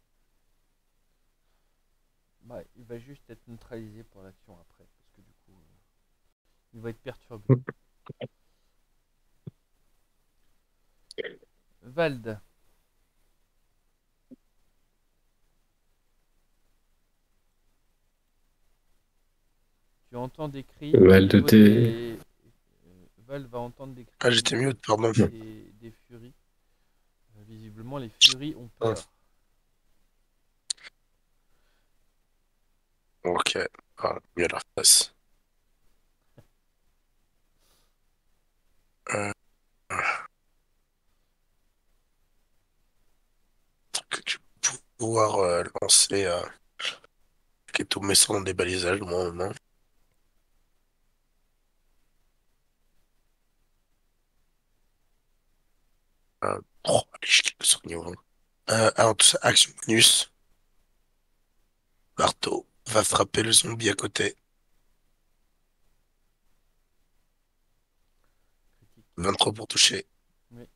Bah, il va juste être neutralisé pour l'action après, parce que du coup, euh, il va être perturbé. Vald. Tu entends des cris. Val de des... Val va entendre des cris. Ah, j'étais mieux, pardon. Des, des furies. Euh, visiblement, les furies ont peur. Ok. Ah, mieux la face. Euh... Que tu peux pouvoir euh, lancer euh, qui est dans des balisages, moi, au moment. Euh, oh, allez, je quitte son niveau. Euh, alors, tout ça, action bonus. Marteau va frapper le zombie à côté. 23 pour toucher. Oui.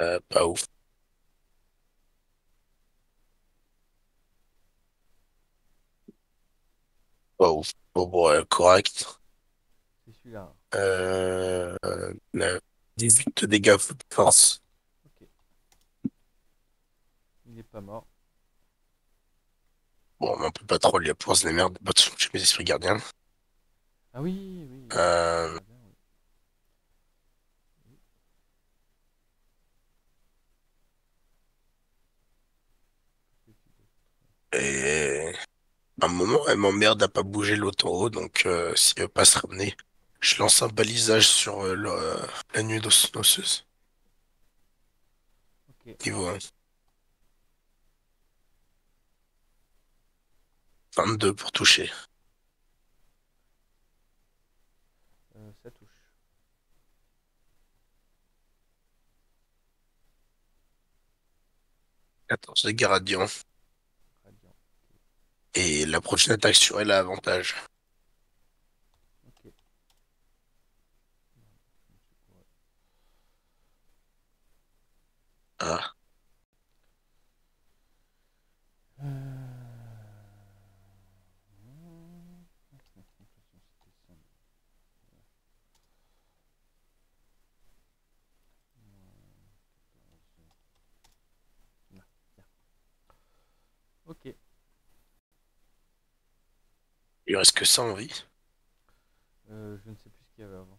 Euh, pas ouf. Bon, bon, euh, correct. C'est celui-là. Euh, euh, 18 de dégâts de force. Ok. Il n'est pas mort. Bon, mais on peut pas trop lui pouvoir se démerder. Bah, chez mes esprits gardiens. Ah oui, oui. oui. Euh, oui. et à un moment, elle m'emmerde à pas bouger l'autre en haut, donc euh, si elle veut pas se ramener, je lance un balisage sur euh, le- euh, la nuit d'os- osseuse. Niveau 1. 22 pour toucher. Euh, ça touche. 14 dégâts radiants. Et la prochaine attaque sur elle a avantage. Ah. Il reste que ça en vie. Euh, je ne sais plus ce qu'il y avait avant.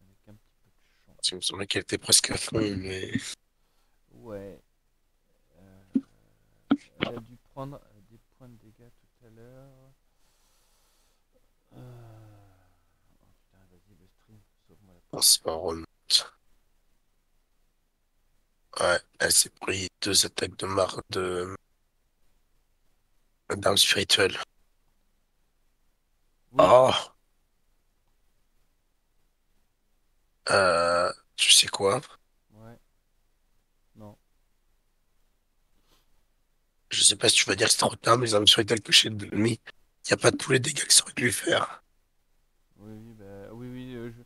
Avec un petit peu de chance. Il me semblait qu'elle était presque à fond, mais Ouais. Euh, elle a dû prendre euh, des points de dégâts tout à l'heure. Euh, Oh putain, vas-y, le stream, sauve-moi la on se remonte. Ouais, elle s'est pris deux attaques de mar de d'armes spirituelles. Oh. Euh, tu sais quoi? Ouais. Non. Je sais pas si tu vas dire que c'est trop tard, mais les armes spirituelles que j'ai de l'ennemi, y a pas tous les dégâts que ça aurait dû lui faire. Oui, oui, bah, oui, oui, euh, je...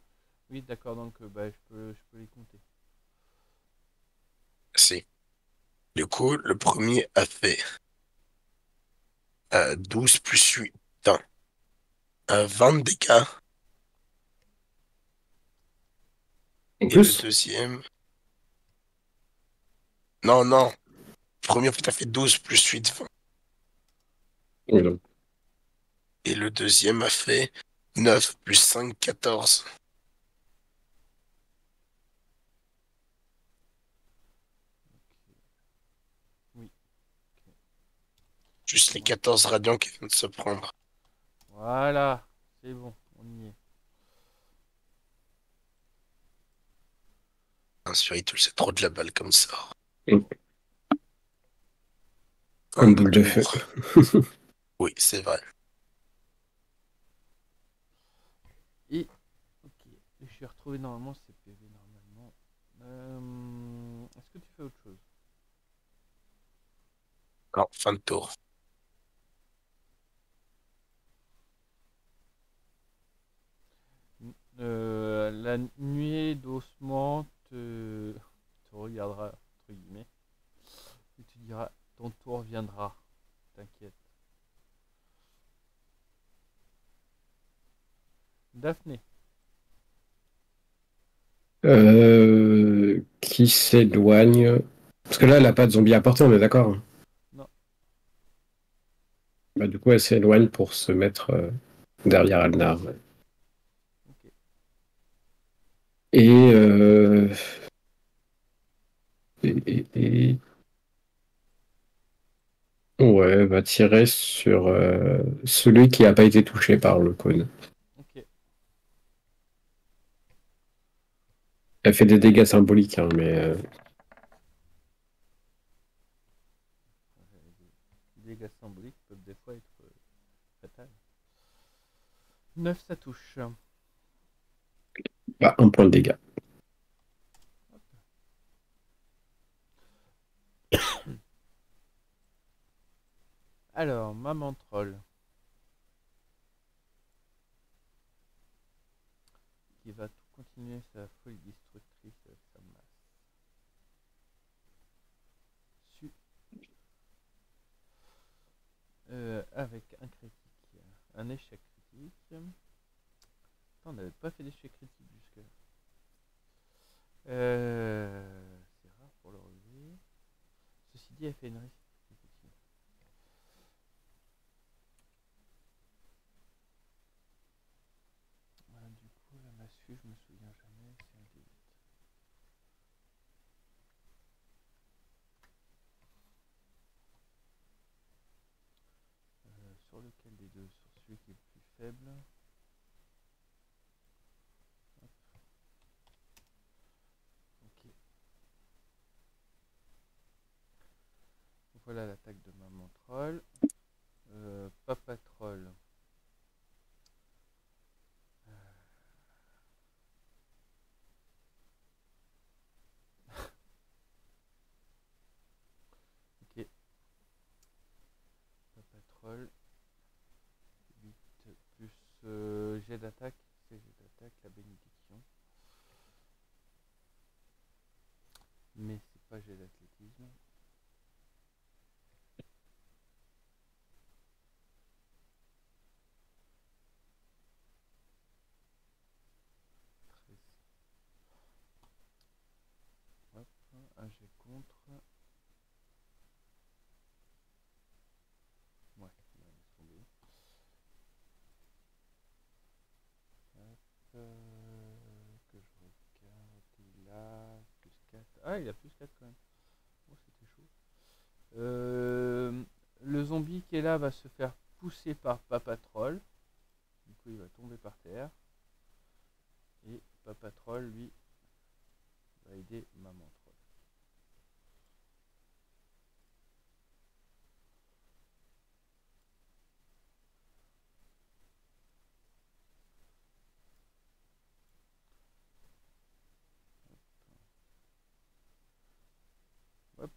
oui d'accord, donc euh, bah, je peux, je peux les compter. Du coup, le premier a fait euh, 12 plus 8, putain, euh, 20 dégâts. Et plus, le deuxième... Non, non. Le premier, en fait, a fait 12 plus 8, 20. oui, donc, Et le deuxième a fait 9 plus 5, 14. Juste les 14 radiants qui viennent de se prendre. Voilà, c'est bon, on y est. Un sur Itul, c'est trop de la balle comme ça. Un boule de feu. Oui, c'est vrai. Et, ok, je vais retrouver normalement ces PV normalement. Euh, Est-ce que tu fais autre chose? Non, fin de tour. Euh, La nuée d'ossement te... te regardera, entre guillemets, et tu diras, ton tour viendra, t'inquiète. Daphné, euh, qui s'éloigne? Parce que là, elle a pas de zombie à porter, on est d'accord? Non. Bah, du coup, elle s'éloigne pour se mettre euh, derrière Alnar. ouais. ok. Et, euh, et, et- et- Ouais, va tirer sur euh, celui qui n'a pas été touché par le cône. Ok, Elle fait des dégâts symboliques, hein, mais euh, les dégâts symboliques peuvent des fois être fatals. 9 ça touche. Bah, un point de dégâts. Alors, maman troll. Qui va tout continuer sa folie destructrice avec sa masse. Su. Euh, avec un critique. Un échec critique. Putain, on n'avait pas fait d'échec critique. Euh, c'est rare pour le relever. Ceci dit, elle fait une réussite du coup, la massue, je me souviens jamais, c'est un D8. Euh, sur lequel des deux? Sur celui qui est le plus faible? Hop. Ok. Voilà l'attaque de maman troll. Euh, papa troll. Ok. Papa troll. 8 plus euh, jet d'attaque. C'est la bénédiction. Mais c'est pas jet d'athlétisme. Hop, un jet contre. Ouais, bah, laisse tomber. Hop, euh, que je regarde. Il a plus 4. Ah, il a plus 4 quand même. Oh, c'était chaud. Euh, le zombie qui est là va se faire pousser par Papa Troll. Du coup, il va tomber par terre. Et Papa Troll, lui, va aider Maman Troll. Hop.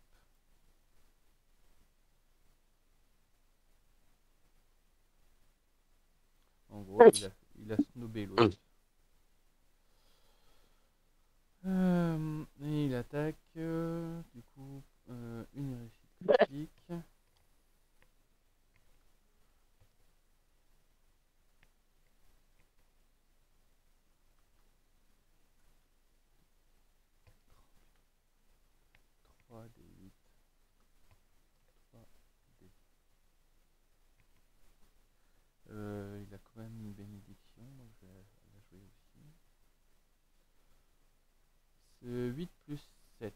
Ouais, il, a, il a snobé l'autre. Euh, et il attaque, euh, du coup, euh, une réussite critique. Trois des huit. Trois des. Euh, il a quand même une bénédiction, donc je vais la- la jouer aussi. C'est 8 plus 7.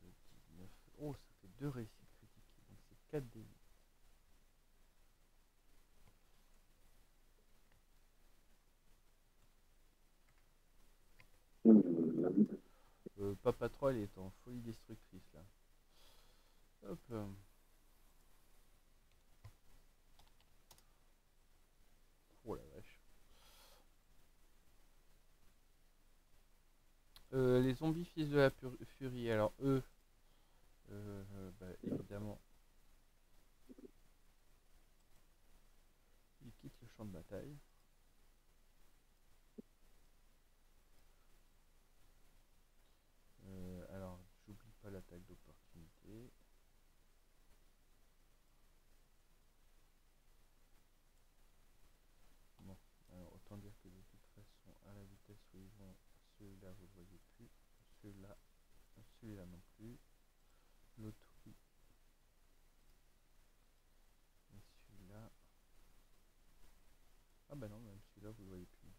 15, 19. Oh, ça fait deux réussites critiques. Donc c'est 4 des 8. Euh, Papa Troll est en folie destructrice là. Hop. euh. Oh la vache. Euh, les zombies fils de la furie, alors eux, euh, bah, évidemment, ils quittent le champ de bataille. Euh, alors, j'oublie pas l'attaque d'opportunité. Bon, alors autant dire que de toute façon, à la vitesse où ils vont, celui-là vous le voyez plus, celui-là, celui-là non plus, l'autre oui, et celui-là. Ah bah non, même celui-là vous le voyez plus. non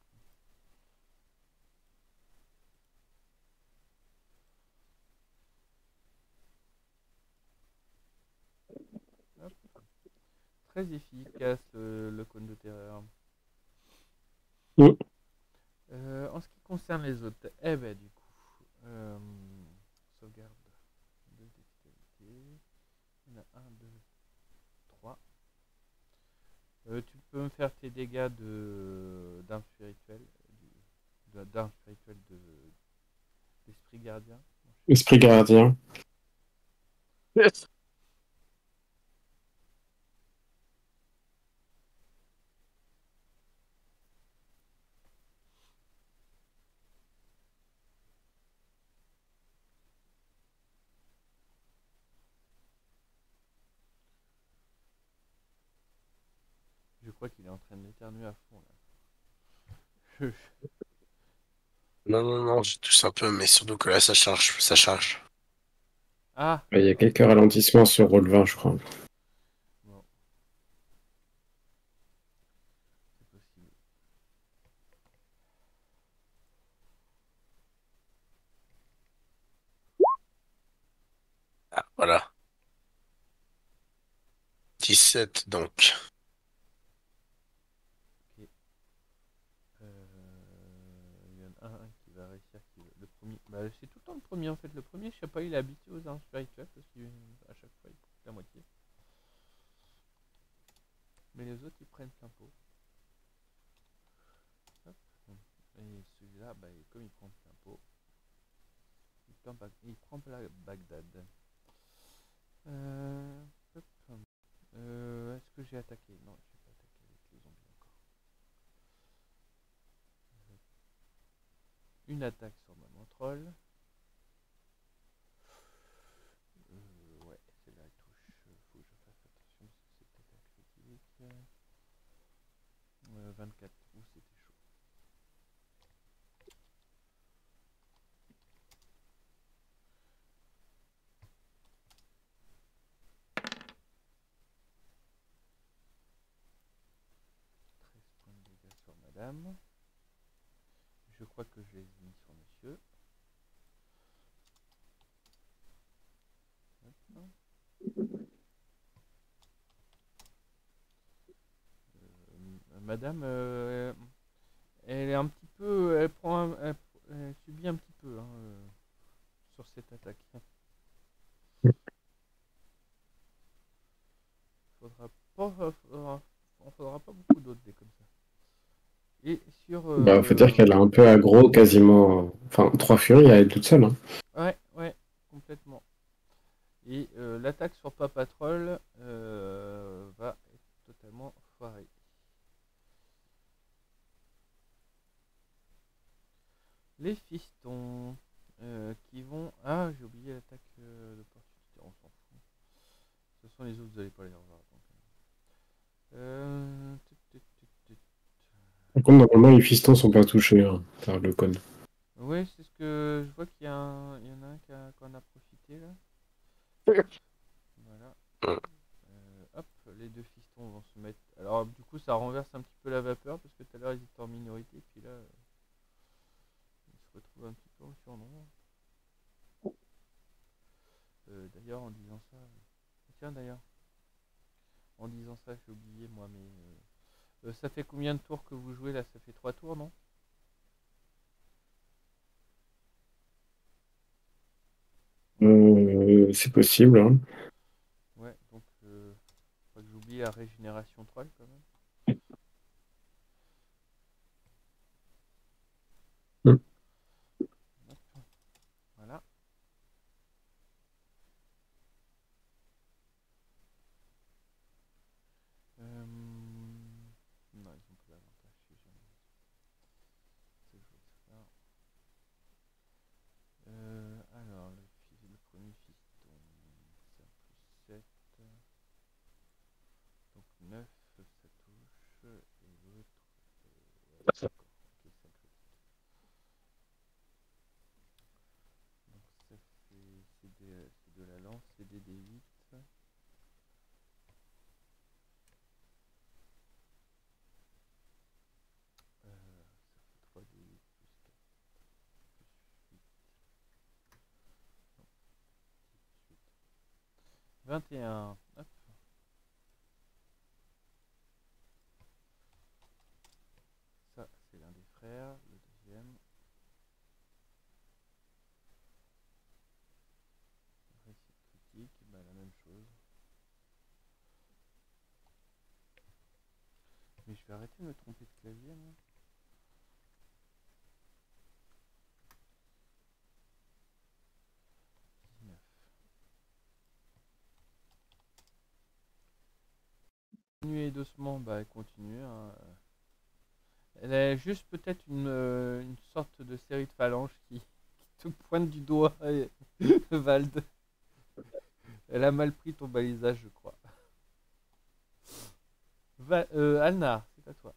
plus. Hop. Très efficace le, le cône de terreur. Mm. Euh, en ce qui concerne les autres, eh ben du coup, euh, sauvegarde de dextérité. Il y en a un, deux, trois. Euh, tu peux me faire tes dégâts de d'arme spirituelle, d'arme spirituelle de d'esprit gardien? Esprit gardien crois à fond là. Non, non, non, je tousse un peu, mais surtout que là, ça charge, ça charge. ah, Il y a quelques ralentissements sur roll 20, je crois. bon. C'est possible. Ah, voilà. 17, donc. Euh, il y en a un qui va réussir. Qui... Le premier, bah, c'est tout le temps le premier en fait. Le premier, je sais pas, il est habitué aux armes spirituelles parce qu'à chaque fois il coupe la moitié. Mais les autres ils prennent plein pot. Et celui-là, bah, comme il prend plein pot, il prend, Bag- il prend Bla- Bagdad. Euh. Euh, Est-ce que j'ai attaqué? Non, j'ai pas attaqué avec les zombies encore. Une attaque sur Maman Troll. Euh, ouais, celle-là elle touche. Euh, Faut que je fasse attention parce que c'est peut-être un critique. Euh, 24. Ouh, c'était chaud. Je crois que je les ai mis sur monsieur. Hop. Euh, madame, euh, elle est un petit peu, elle prend, un- elle, elle subit un petit peu hein, euh, sur cette attaque. Faudra pas, faudra, on faudra pas beaucoup d'autres dés comme ça. Et sur. euh, Bah, faut dire qu'elle a un peu aggro quasiment. Enfin, trois furies à elle toute seule. Hein. Ouais, ouais, complètement. Et l'attaque sur Papa Troll euh, va les fistons euh, qui vont. Ah, j'ai oublié l'attaque euh, d'opportunité, on s'en fout. De toute façon, les autres, vous allez pas les revoir. donc, euh. Euh, tut, tut, tut, tut. Par contre, normalement, les fistons sont pas touchés hein, par le code. Oui, c'est ce que je vois qu'il y, a un- il y en a un qui, a- qui en a profité là. Voilà. Euh, hop, les deux fistons vont se mettre. Alors, du coup, ça renverse un petit peu la vapeur parce que tout à l'heure ils étaient en minorité, puis là, retrouvent un petit peu en surnombre. Euh, d'ailleurs, en disant ça. euh, Tiens, d'ailleurs, en disant ça, j'ai oublié moi, mais. euh, ça fait combien de tours que vous jouez là? Ça fait trois tours, non? Euh, c'est possible. Hein. Ouais, donc faut que j'oublie la régénération troll quand même. Mm. Hop, Voilà. Euh, Non, ils ont pas l'avantage, je sais jamais. C'est joué ça. Euh, alors, le, fi- le premier fiston, c'est un plus 7. Donc 9, ça touche. Et l'autre, euh, ouais, d'accord. Ok, ça touche. Donc ça fait, c'est des- c'est de la lance, c'est des D8. Euh, ça fait 3 D8 plus 4 plus 8. Non, 18. 21. Hop. Ça, c'est l'un des frères, le deuxième. Réussite critique, bah, la même chose. Mais je vais arrêter de me tromper de clavier, moi. Continuer doucement, bah continue. hein. Elle a juste peut-être une, euh, une sorte de série de phalanges qui, te pointe du doigt, et- Vald. Elle a mal pris ton balisage, je crois. Va, euh, c'est à toi.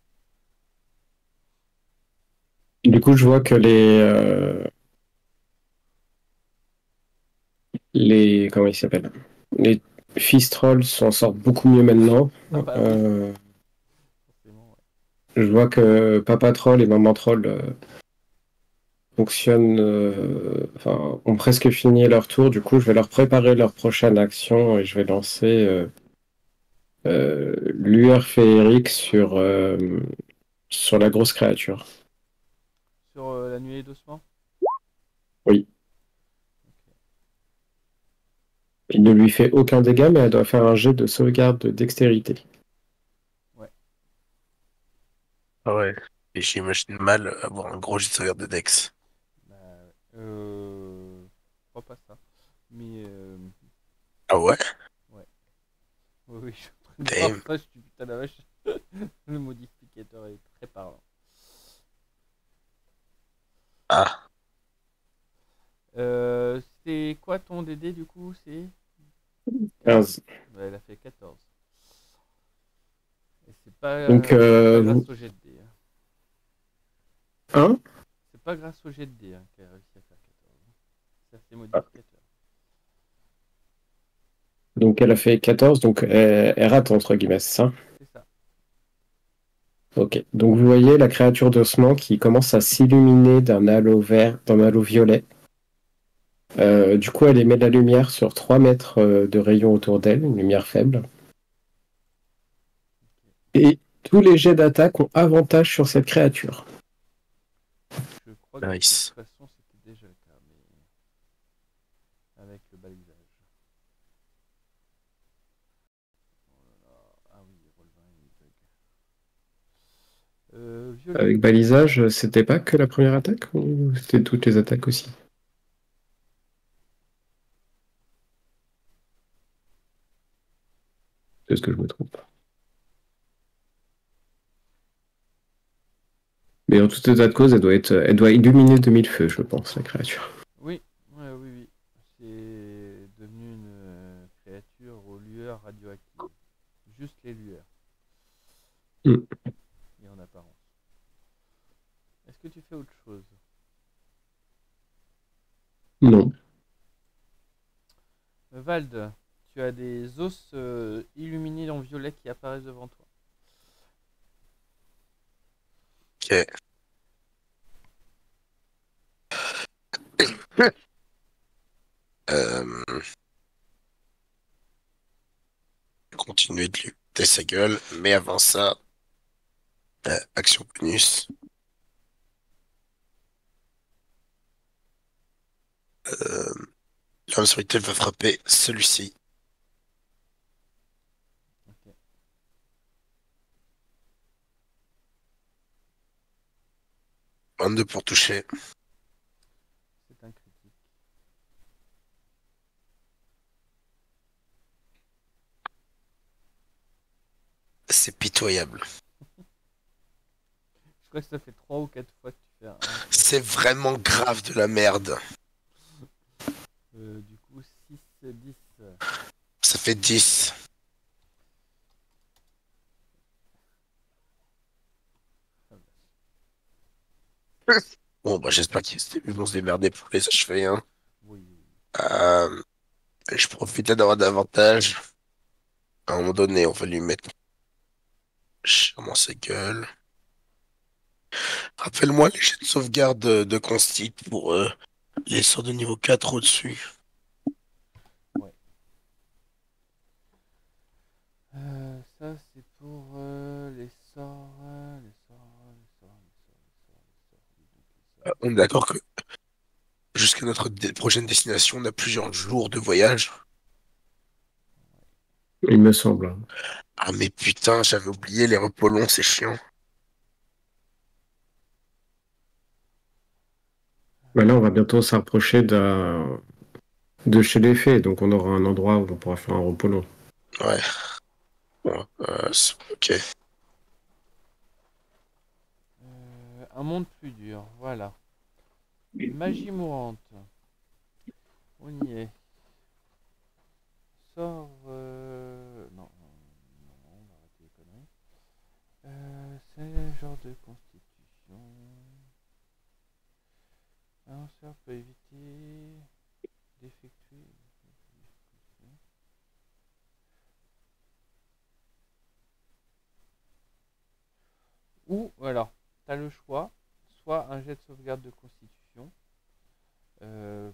Du coup, je vois que les. euh, Les. Comment ils s'appellent Les Fistrolls s'en sortent beaucoup mieux maintenant. Ah bah. Euh, je vois que Papa Troll et Maman Troll euh, fonctionnent. euh, Enfin, ont presque fini leur tour. Du coup, je vais leur préparer leur prochaine action et je vais lancer lueur féerique sur, sur la grosse créature. Sur la nuée d'ossement Oui. Il ne lui fait aucun dégât, mais elle doit faire un jet de sauvegarde de dextérité. Ah ouais. Et j'imagine mal avoir un gros jet de sauvegarde de Dex. Bah, euh. Je crois pas ça. Mais euh. Ah ouais? Oui, oui, je suis en train de voir Damn. ça, je suis putain la vache. Le modificateur est très parlant. Ah. Euh, c'est quoi ton DD du coup? C'est 15. Ouais, Elle a fait 14. Et c'est pas, Donc, euh, c'est pas vous- grâce au jet de dés. hein. Hein? C'est pas grâce au jet de dés hein, qu'elle a réussi à faire 14. C'est à ses modificateurs. Donc elle a fait 14, donc elle, elle rate entre guillemets, c'est ça? C'est ça. Ok. Donc vous voyez la créature d'ossement qui commence à s'illuminer d'un halo vert, d'un halo violet. Euh, du coup, elle émet de la lumière sur 3 mètres euh, de rayon autour d'elle, une lumière faible. Et tous les jets d'attaque ont avantage sur cette créature. Je crois que Nice. de toute façon c'était déjà le cas, mais avec le balisage. Oh là là. Ah oui, Rolvin il bug. Euh. Avec balisage, c'était pas que la première attaque ou c'était toutes les attaques aussi? Est-ce que je me trompe Mais en tout état de cause, elle doit, être, elle doit illuminer de mille feux, je pense, la créature. Oui, ouais, oui, oui. C'est devenu une euh, créature aux lueurs radioactives. Juste les lueurs. Mm. Et en apparence. Est-ce que tu fais autre chose? Non. Euh, Vald, tu as des os euh, illuminés en violet qui apparaissent devant toi. Ok. Euh... Continuer de lui péter sa gueule, mais avant ça, euh, action bonus. Euh... L'homme lequel va frapper celui-ci. Ok. « 22 pour toucher. C'est un critique. C'est pitoyable. Je crois que ça fait 3 ou 4 fois que tu fais un. C'est vraiment grave de la merde. Euh, du coup, 6, 10. Ça fait 10. Bon, bah j'espère qu'ils ils vont se démerder pour les achever. Hein. Oui. Euh, je profitais d'avoir davantage. À un moment donné, on va lui mettre charmant sa gueule. Rappelle-moi les jets de sauvegarde de, de Consti pour euh, les sorts de niveau 4 au-dessus. Euh, ça, c'est pour euh, les sorts. euh, les sorts, les sorts, les sorts, les sorts, les sorts. dis donc, les sorts. Euh, on est d'accord que jusqu'à notre prochaine destination, on a plusieurs jours de voyage. Il me semble. Ah mais putain, j'avais oublié les repos longs, c'est chiant. Bah là, on va bientôt s'approcher d'un- de chez les fées, donc on aura un endroit où on pourra faire un repos long. Ouais. Bon, euh, ok. Un monde plus dur, voilà. Magie mourante. On y est. Sort. euh, Non, non, non, on va arrêter les conneries. Euh, c'est le genre de constitution. Un sort peut éviter d'effectuer. Ou alors, tu as le choix, soit un jet de sauvegarde de constitution euh,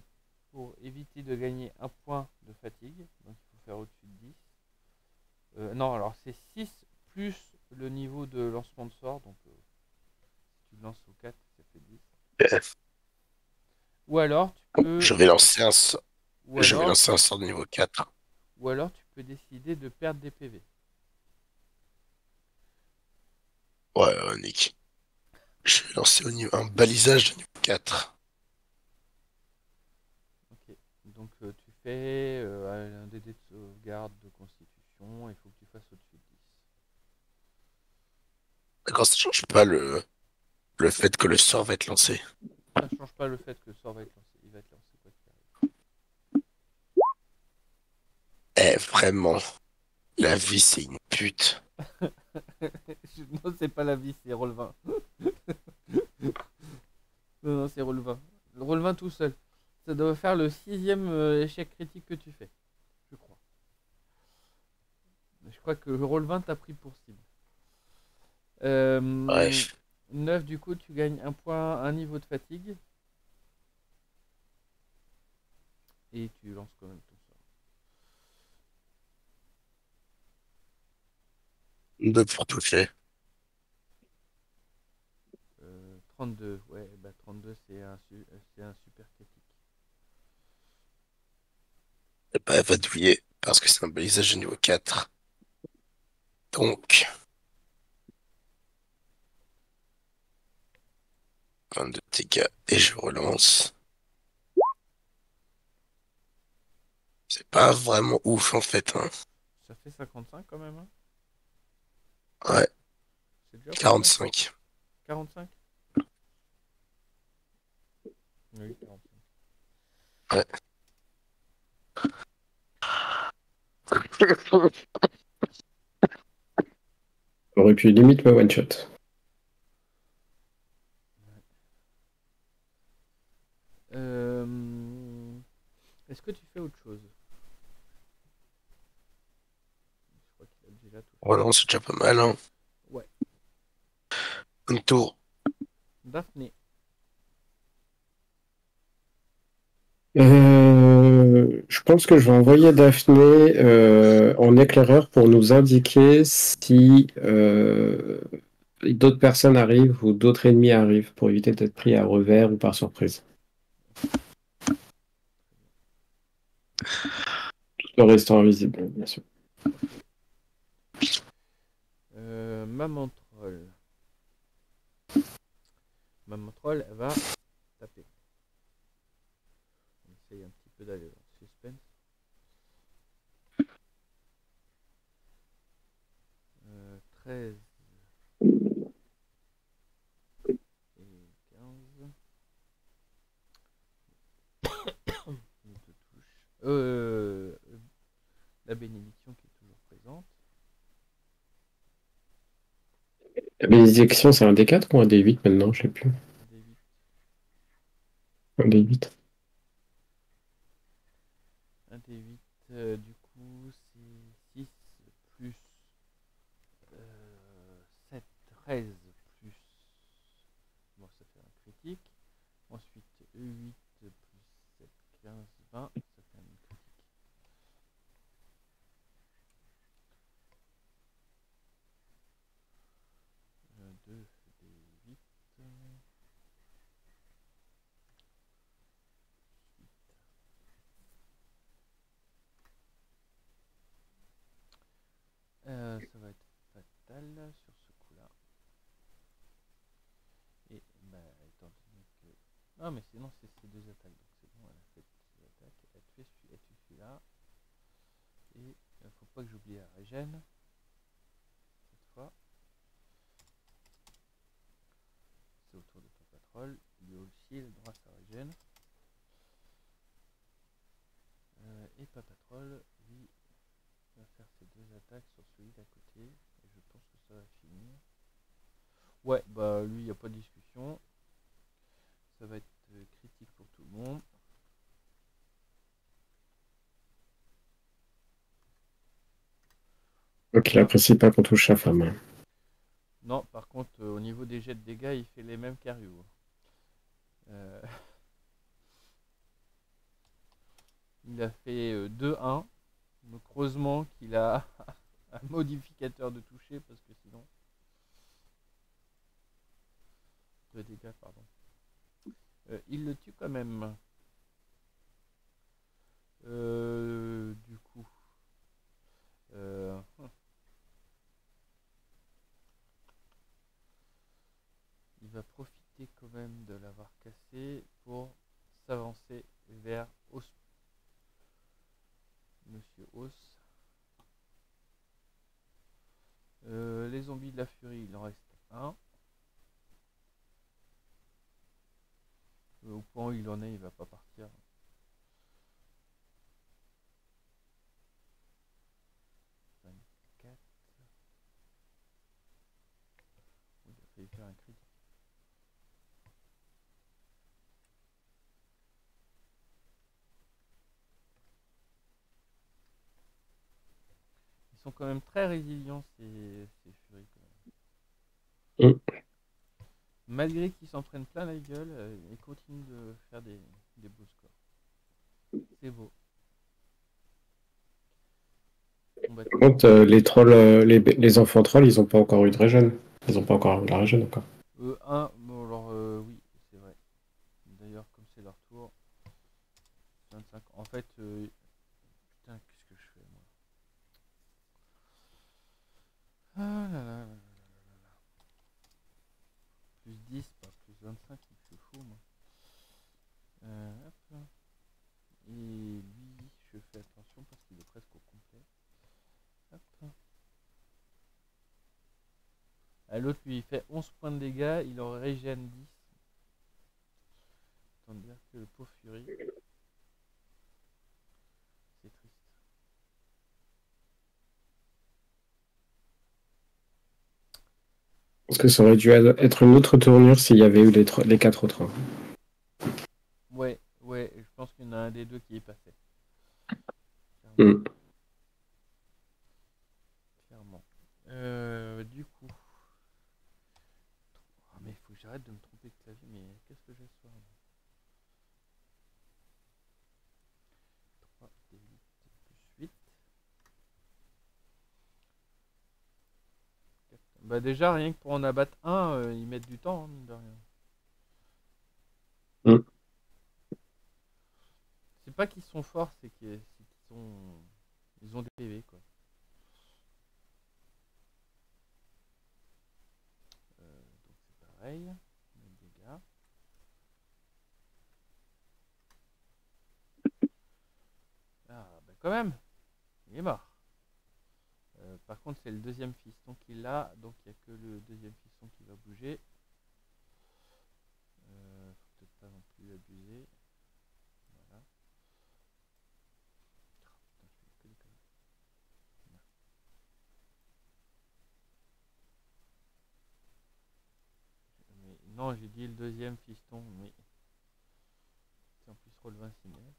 pour éviter de gagner un point de fatigue, donc il faut faire au-dessus de 10. Euh, non, alors c'est 6 plus le niveau de lancement de sort, donc euh, si tu le lances au 4, ça fait 10. Euh, Ou alors tu peux, Je vais lancer un, so- ou je vais lancer un sort de niveau 4. ou alors tu peux décider de perdre des PV. Ouais, euh, Nick. Je vais lancer au niveau, un balisage de niveau 4. Ok, donc euh, tu fais euh, un DD de sauvegarde de constitution, il faut que tu fasses au-dessus de 10. D'accord, ça change pas le, le fait que le sort va être lancé. Ça ne change pas le fait que le sort va être lancé, il va être lancé quoi qu'il arrive. Eh, vraiment. La vie, c'est une pute. Non, c'est pas la vie, c'est roll 20. non, non, c'est roll 20. Le roll 20 tout seul. Ça doit faire le sixième euh, échec critique que tu fais, je crois. Je crois que 20 t'a pris pour cible. Euh, Ouais. 9, du coup, tu gagnes un point, un niveau de fatigue. Et tu lances quand même 2 pour toucher. Euh, 32, ouais, bah 32 c'est un, su- c'est un super critique. Eh ben, elle va douiller parce que c'est un balisage de niveau 4. Donc. 22 dégâts et je relance. C'est pas vraiment ouf en fait. Hein. Ça fait 55 quand même, hein? Ouais. C'est Dur, 45. 45 Oui, 45. Ouais. J'aurais pu limite me one shot. Euh... Est-ce que tu fais autre chose? Oh non, c'est déjà pas mal, hein. Ouais. Un tour. Daphné. Euh, je pense que je vais envoyer Daphné euh, en éclaireur pour nous indiquer si euh, d'autres personnes arrivent ou d'autres ennemis arrivent pour éviter d'être pris à revers ou par surprise. Tout en restant invisible, bien sûr. Maman troll. Maman troll, va taper. On essaye un petit peu d'aller dans le suspense. Euh, 13 et 15. Une de touche. Euh, la bénédiction qui est toujours présente. La bénédiction, c'est un D4 ou un D8 maintenant Je sais plus. Des 8. Un D8. Un des 8, euh, du coup, c'est 6 plus euh, 7, 13 plus. Bon, ça fait un critique. Ensuite, 8 plus 7, 15, 20, ça fait un critique. Euh, 2 des 8. Euh, ça va être fatal sur ce coup-là. Et bah, étant donné que. Non, mais sinon, c'est ces deux attaques. Donc c'est bon, elle a fait ces attaques. Elle tue, elle tue celui-là. Et il faut pas que j'oublie la régène. Cette fois. C'est au tour de ton patrol. Lui aussi, le droit à sa régène. Euh, et Papatrol, lui, va faire ses deux attaques sur celui d'à côté. Et je pense que ça va finir. Ouais, bah lui, il n'y a pas de discussion. Ça va être euh, critique pour tout le monde. Donc il apprécie pas qu'on touche sa femme. Non, par contre, euh, au niveau des jets de dégâts, il fait les mêmes qu'Ario. Euh, Il a fait euh, 2-1. Donc heureusement qu'il a un modificateur de toucher parce que sinon. De dégâts, pardon. Euh, il le tue quand même. Euh, du coup. Euh, hum. il va profiter quand même de l'avoir cassé pour s'avancer vers Os. Monsieur Os. Les zombies de la furie, il en reste un. Euh, Au point où il en est, il va pas partir. Ils sont quand même très résilients ces, ces furies. Mm. Malgré qu'ils s'en prennent plein la gueule, euh, ils continuent de faire des, des beaux scores. C'est beau. Bah, Par contre, euh, les trolls, euh, les, les enfants trolls, ils ont pas encore eu de régène. Ils ont pas encore eu la régène encore. Euh, un, bon alors euh, oui, c'est vrai. D'ailleurs, comme c'est leur tour, 25. En fait, euh, putain, qu'est-ce que je fais moi? Ah là là là. Euh, l'autre lui fait 11 points de dégâts, il en régène 10. Tant que le pauvre Fury. C'est triste. Je pense que ça aurait dû être une autre tournure s'il y avait eu les, les quatre autres. Hein. Ouais, ouais, je pense qu'il y en a un des deux qui est passé. Mmh. Clairement. Euh... j'arrête de me tromper de clavier, mais qu'est-ce que j'ai ce soir 3 D8 plus 8. Bah déjà, rien que pour en abattre un, euh, ils mettent du temps, hein, mine de rien. Mm. C'est pas qu'ils sont forts, c'est qu'ils c'est qu'ils sont... Ils ont des PV, quoi. Euh, donc c'est Ah, bah quand même. Il est mort. Euh, par contre, c'est le deuxième fiston qui l'a, donc il n'y a que le deuxième fiston qui va bouger. Euh, faut peut-être pas non plus abuser. Voilà. Ah, putain, je fais que des conneries. Merde. Mais non, j'ai dit le deuxième fiston, mais c'est en plus relevé signal.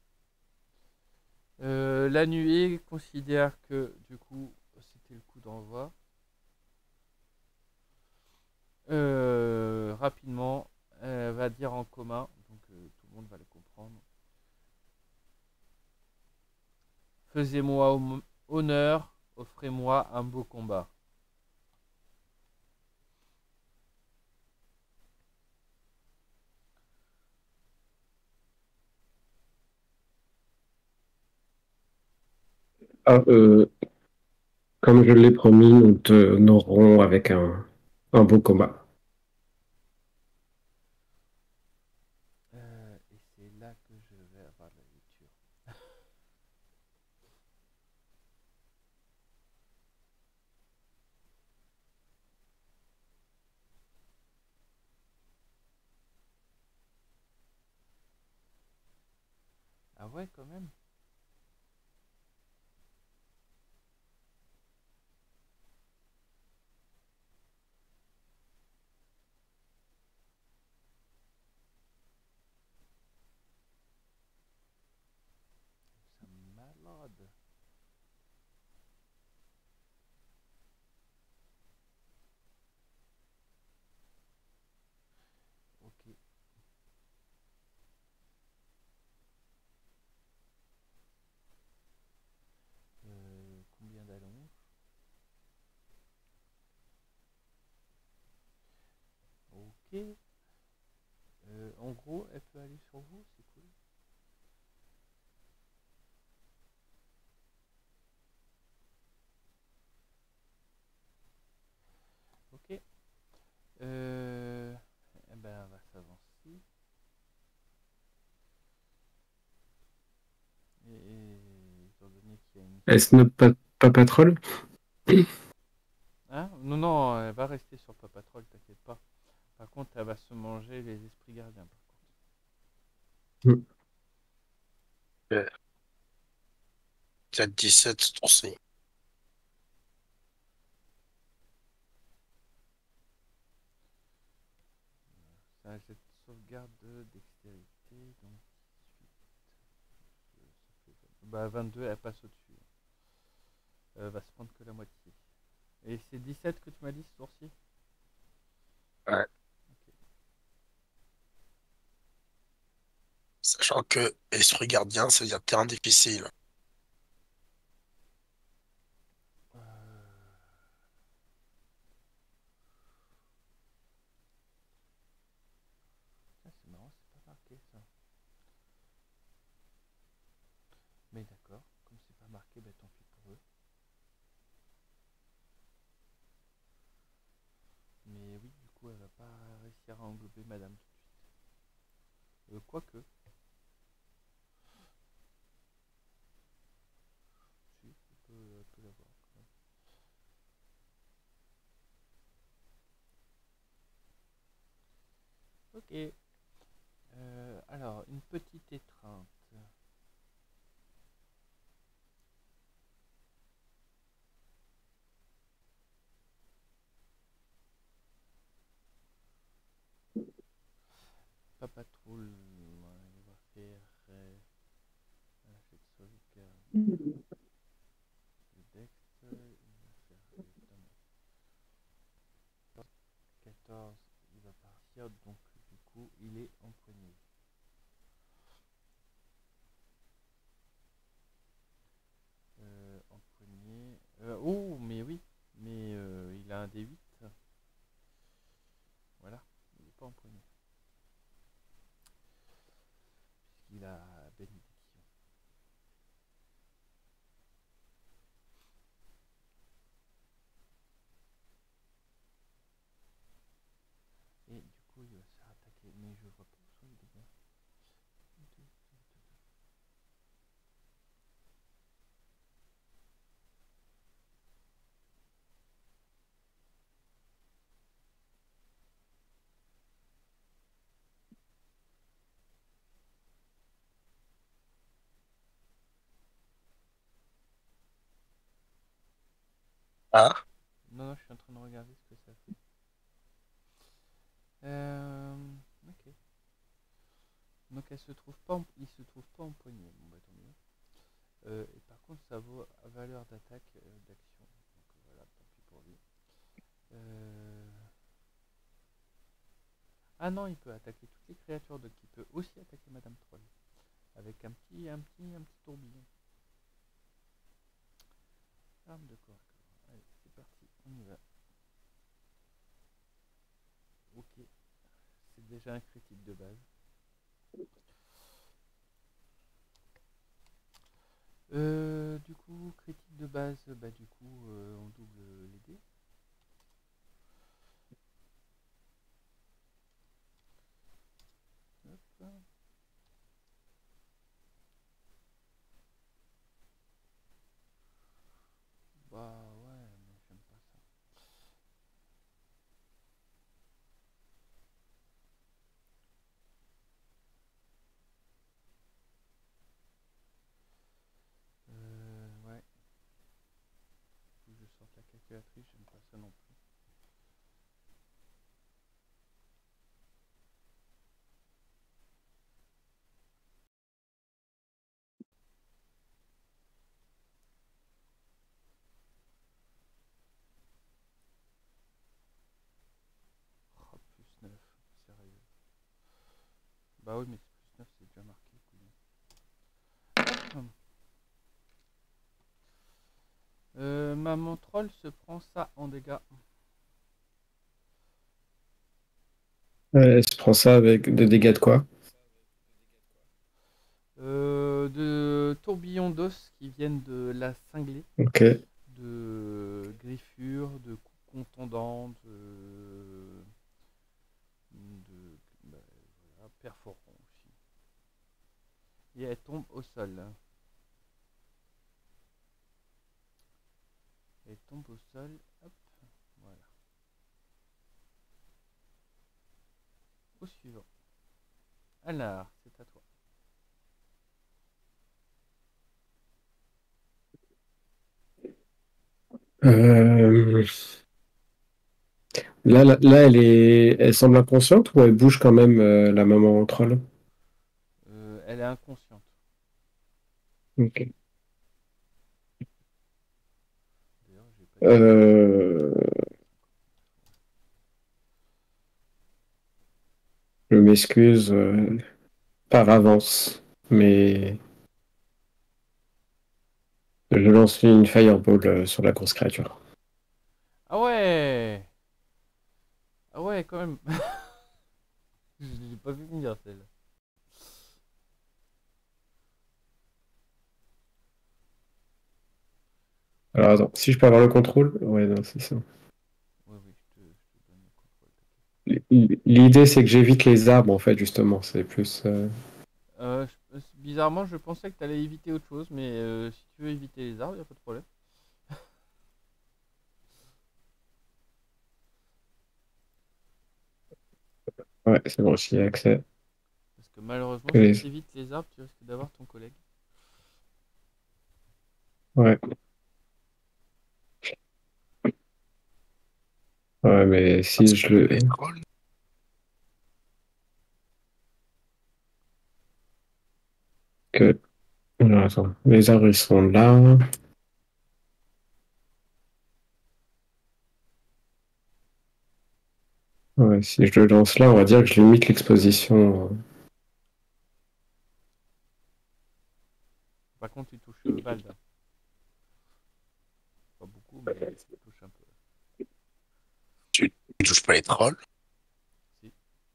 Euh, la nuée considère que du coup c'était le coup d'envoi. Euh, rapidement, elle va dire en commun, donc euh, tout le monde va le comprendre. Faisez-moi honneur, offrez-moi un beau combat. Ah, euh, comme je l'ai promis, nous te honorerons avec un, un beau combat. Euh, et c'est là que je vais avoir la lecture. Ah ouais, quand même. C'est malade. Ok. Euh, combien d'allonges Ok. Euh, en gros, elle peut aller sur vous, c'est cool. Ok. Euh, eh ben, on va s'avancer. Et, et étant donné qu'il y a une... Est-ce notre pa pas patrol? Hein? Non, non, elle va rester sur Papa Troll, t'inquiète pas. Par contre, elle va se manger les esprits gardiens, par contre. T'as 17 aussi. C'est un jet de sauvegarde de dextérité, donc 18. Euh, ça Bah, 22, elle passe au-dessus. Elle va se prendre que la moitié. Et c'est 17 que tu m'as dit ce tour-ci Ouais. Ok. Sachant que esprit gardien, veut dire terrain difficile. Ah, c'est marrant, c'est pas marqué ça. Mais d'accord, comme c'est pas marqué, bah tant pis pour eux. Mais oui, du coup, elle va pas réussir à englober madame tout de suite. Euh, quoique. Ok. Euh, alors, une petite étreinte. Pas patrouille, on va faire un jet de sauvegarde. Ah, Non, non, je suis en train de regarder ce que ça fait. Euh, ok. Donc elle se trouve pas, en- il se trouve pas empoigné. Bon bah. Euh, et par contre, ça vaut valeur d'attaque euh, d'action. Donc voilà, tant pis pour lui. Ah non, il peut attaquer toutes les créatures, donc il peut aussi attaquer Madame Troll avec un petit, un petit, un petit tourbillon. Arme de corps à corps. Allez, c'est parti, Ok, c'est déjà un critique de base. Euh, du coup, critique de base, bah du coup, euh, on double les dés ouais, mais j'aime pas ça. Euh, ouais. Faut que je sorte la calculatrice, j'aime pas ça non plus. Oh, plus 9, sérieux. Bah oui, mais plus 9, c'est déjà marqué. couillon. Hop. Euh, maman troll se prend ça en dégâts. Ouais, elle se prend ça avec des dégâts de quoi? Euh, de tourbillons d'os qui viennent de la cinglée, Ok. de griffures, de coups contondants, de, de bah, voilà, perforants aussi. Et elle tombe au sol. Elle tombe au sol. Hop, voilà. Au suivant. Alors, c'est à toi. Euh, Là, là, là, elle est, elle semble inconsciente ou elle bouge quand même, euh, la maman troll? Euh, elle est inconsciente. Ok. D'ailleurs, j'ai pas dit- Euh, Je m'excuse euh, par avance, mais je lance une fireball euh, sur la grosse créature. Ah ouais Ah ouais, quand même Je pas vu venir celle. Alors attends, si je peux avoir le contrôle? Ouais, non, c'est ça. Oui, oui, je te, je te donne le contrôle. t'inquiète. L- L'idée, c'est que j'évite les arbres, en fait, justement. C'est plus. euh, Euh, je- euh, bizarrement, je pensais que tu allais éviter autre chose, mais euh, si tu veux éviter les arbres, il a pas de problème. Ouais, c'est bon, j'y ai accès. Parce que malheureusement, si tu évites les arbres, tu risques d'avoir ton collègue. Ouais. Ouais, mais si je le. Que... Alors, attends. Les arbres, ils sont là. Ouais, si je le lance là, on va dire que je limite l'exposition. Par contre, tu touches euh, Vald. Pas beaucoup, mais tu touches un peu. Tu touches pas les trolls.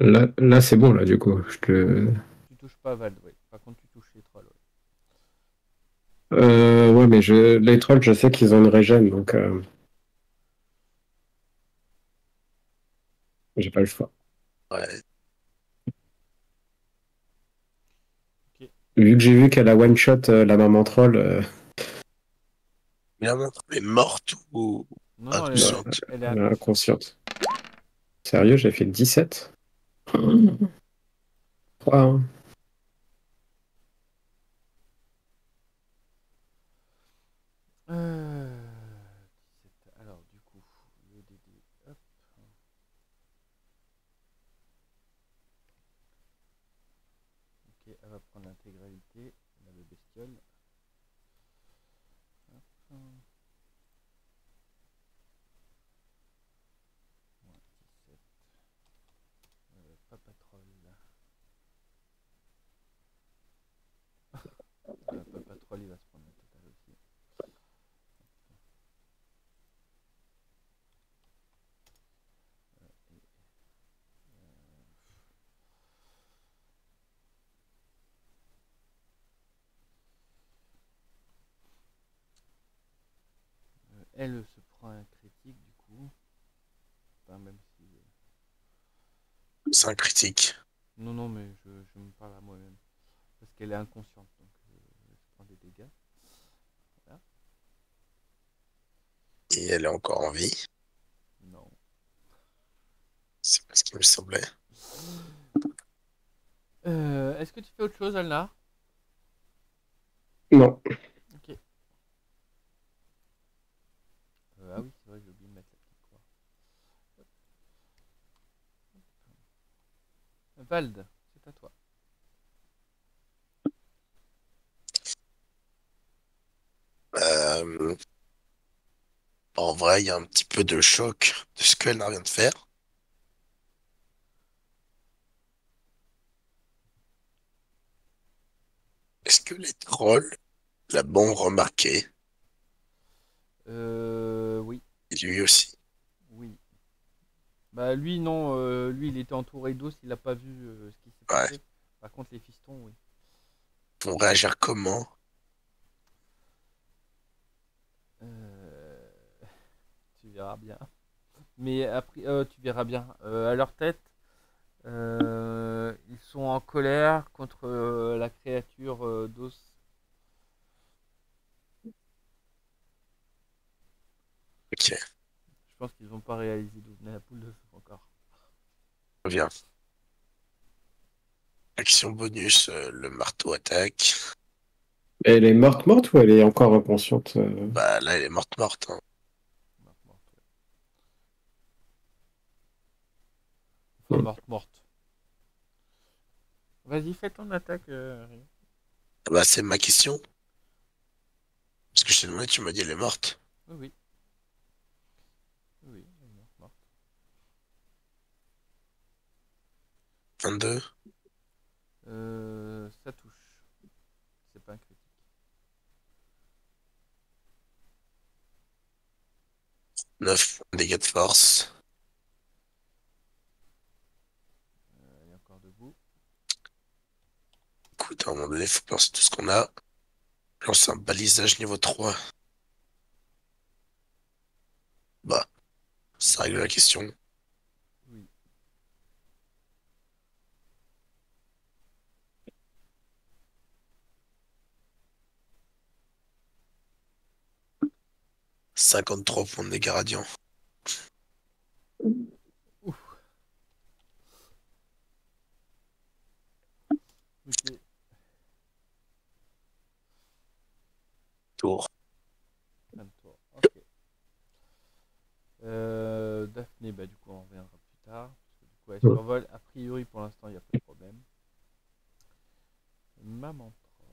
Là, là c'est bon, là, du coup. Je te... Tu touches pas Vald, oui. Par contre, tu touches les trolls. ouais. Euh, ouais, mais je... les trolls, je sais qu'ils ont une régène, donc... euh, J'ai pas le choix. Ouais. Vu que j'ai vu qu'elle a one-shot euh, la maman troll, euh, Mais la montre est morte ou Non, Ah, elle, est elle est à- inconsciente. Sérieux, j'ai fait 17 3, hein. Euh, 17. Alors, du coup, le DD, hop. Ok, elle va prendre l'intégralité, la bestiole. Hop. Ouais, 17. Euh, Papa Troll. Euh, Papa Troll, il va se prendre la totale aussi. Euh, elle se prend un critique du coup. Enfin, même si. euh, c'est un critique. Non, non, mais je, je me parle à moi-même. Parce qu'elle est inconsciente, donc euh, elle se prend des dégâts. Et elle est encore en vie? Non. C'est pas ce qui me semblait. Euh, Est-ce que tu fais autre chose, Alna? Non. Ok. Euh, ah oui, c'est vrai, j'ai oublié de mettre la petite croix. Vald, c'est à toi. Euh, En vrai, il y a un petit peu de choc de ce qu'elle vient de faire. Est-ce que les trolls l'ont remarqué? Euh, oui, Et lui aussi. oui. Bah lui, non, euh, lui, il était entouré d'os, il a pas vu euh, ce qui s'est Ouais. passé. Par contre, les fistons, oui. Ils vont réagir comment? Tu verras bien. Mais après, tu verras bien. À leur tête, ils sont en colère contre la créature d'os. Ok, Je pense qu'ils n'ont pas réalisé d'où venait la poule d'os encore. reviens. Action bonus, euh, le marteau attaque. Elle est morte morte ou elle est encore inconsciente euh Bah là, elle est morte morte. hein. Morte, morte, ouais. Enfin, morte, morte. Vas-y, fais ton attaque. euh. Ah Bah c'est ma question. Parce que je t'ai demandé, tu m'as dit elle est morte. Oui. Oui, elle est morte, morte. 22. Euh, ça touche. C'est pas un critique. Neuf dégâts de force. Euh, elle est encore debout. Écoute, à un moment donné, faut penser tout ce qu'on a. Lance un balisage niveau 3. Bah, ça règle la question. Oui. « 53 points de dégâts radiants. Tour. Euh, Daphné, bah du coup on reviendra plus tard. Parce que du coup elle survole. A priori pour l'instant il n'y a pas de problème. Maman troll.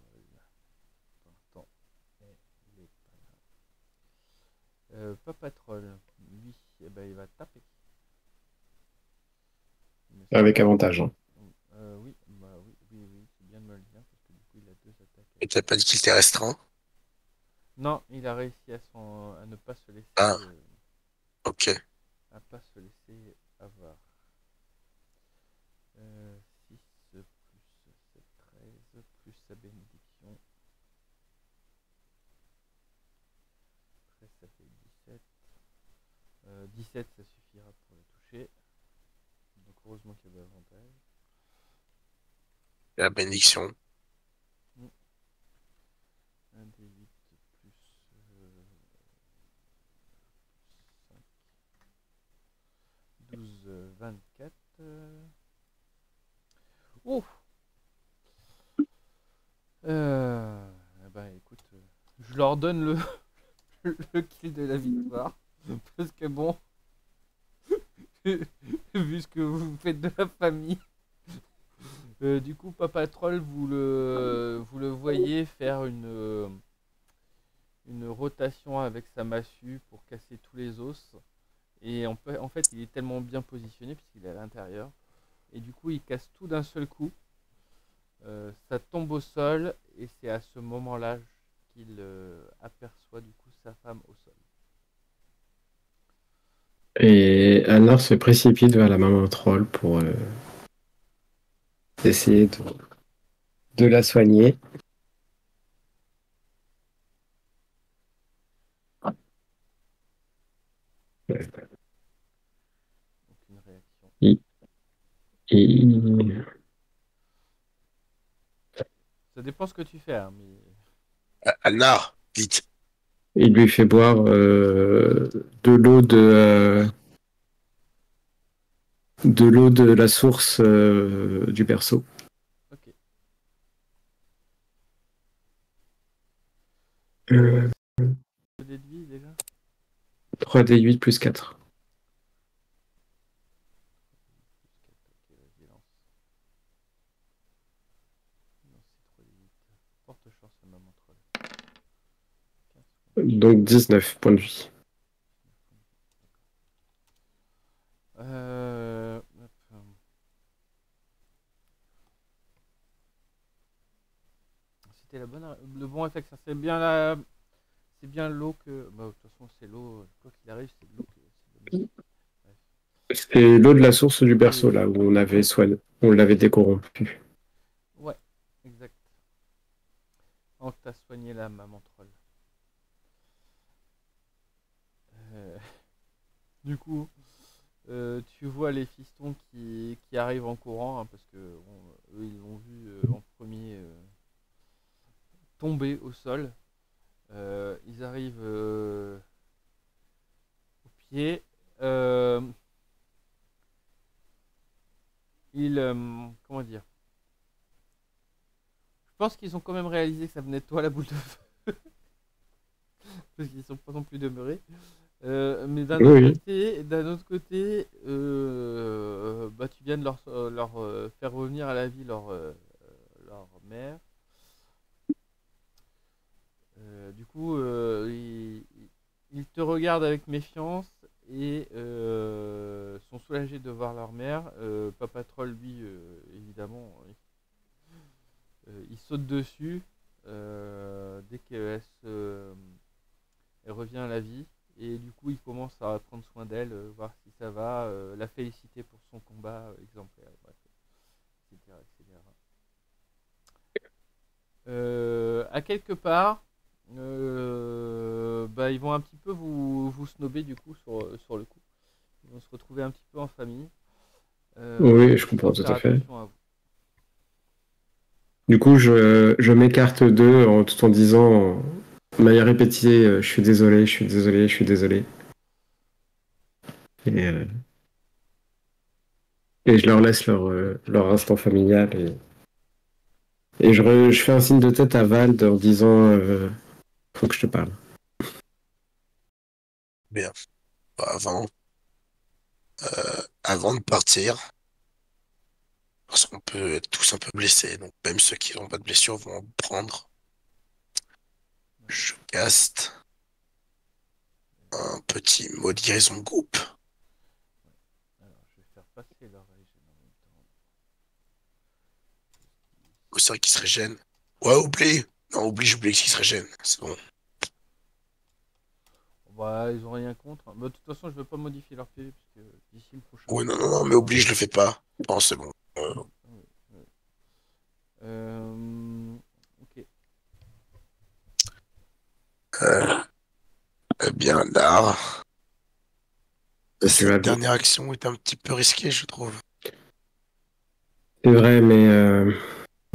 Euh, Papa Troll, lui, eh ben, il va taper. Avec avantage. hein. Euh, oui, bah oui, oui, oui, c'est bien de me le dire parce que du coup il a deux attaques. Et t'as pas dit qu'il était restreint? Non, il a réussi à, s'en- à ne pas se laisser, Ah. euh, Ok. à pas se laisser avoir. Euh, 6 plus 7, 13, plus sa bénédiction. 13, ça fait 17. Euh, 17, ça suffira pour le toucher. Donc heureusement qu'il y avait avantage. La bénédiction. 1 des 8 plus, euh, plus 5. 12, euh, 24. euh. Oh euh, ben écoute, euh, je leur donne le, le kill de la victoire. Parce que bon, vu ce que vous faites de la famille. Euh, du coup, Papa Troll, vous le, vous le voyez faire une, une rotation avec sa massue pour casser tous les os. Et en fait, il est tellement bien positionné puisqu'il est à l'intérieur. Et du coup, il casse tout d'un seul coup. Euh, ça tombe au sol et c'est à ce moment-là qu'il euh, aperçoit du coup sa femme au sol. Et Anar se précipite vers la maman troll pour euh, essayer de, de la soigner. Aucune réaction. Et Ça dépend ce que tu fais, hein, mais vite. Il lui fait boire euh, de l'eau de euh, de l'eau de la source euh, du berceau. ok. Euh, déjà 3d8 plus 4. Ok, vas-y, lance. Non, c'est trop vite. Porte chance, la maman troll. 15 Donc 19 points de vie. Euh. C'était la bonne, le bon réflexe. hein. C'est bien la, c'est bien l'eau que, bah, de toute façon c'est l'eau. Quoi qu'il arrive, c'est l'eau que. c'est l'eau. De la source du berceau là où on avait soigné, on l'avait décorrompu. Ouais, exact. Oh, t'as soigné la maman troll. Euh, Du coup, euh, tu vois les fistons qui, qui arrivent en courant, hein, parce que eux ils l'ont vu euh, en premier euh, tomber au sol. Euh, ils arrivent euh, au pied. Euh, ils, euh, comment dire? Je pense qu'ils ont quand même réalisé que ça venait de toi la boule de feu. Parce qu'ils sont pas non plus demeurés. Euh, mais d'un Oui, autre côté, d'un autre côté, euh, bah, tu viens de leur, euh, leur euh, faire revenir à la vie leur, leur mère. Du coup, ils, ils te regardent avec méfiance et sont soulagés de voir leur mère. Papa Troll, lui, évidemment, il, il saute dessus dès qu'elle revient à la vie. Et du coup, il commence à prendre soin d'elle, euh, voir si ça va, euh, la féliciter pour son combat euh, exemplaire, bref, etc. etc. À quelque part, bah, ils vont un petit peu vous, vous snober du coup sur, sur le coup. Ils vont se retrouver un petit peu en famille. Oui, je comprends tout à fait. à. Du coup, je, je m'écarte d'eux en tout en disant de manière répétée euh, je suis désolé, je suis désolé, je suis désolé. Et, euh, je leur laisse leur, euh, leur instant familial. Et, je, re- je fais un signe de tête à Vald en disant faut que je te parle. Bah, avant, avant de partir, parce qu'on peut être tous un peu blessés, donc même ceux qui n'ont pas de blessure vont en prendre. Je caste un petit mot de guérison de groupe. Alors, je vais faire passer leur régène en même temps. Oh, c'est vrai qu'il se régène. Ouais, oublie. Non, oublie, j'oublie qu'il se régène. C'est bon. Bah, ils ont rien contre. Bah, de toute façon, je veux pas modifier leur PV puisque d'ici le prochain. Ouais, non, non, non, mais oublie, je le fais pas. Non, c'est bon. Euh, Euh, ok. euh, eh bien, là. Cette dernière action est un petit peu risquée, je trouve. C'est vrai, mais euh,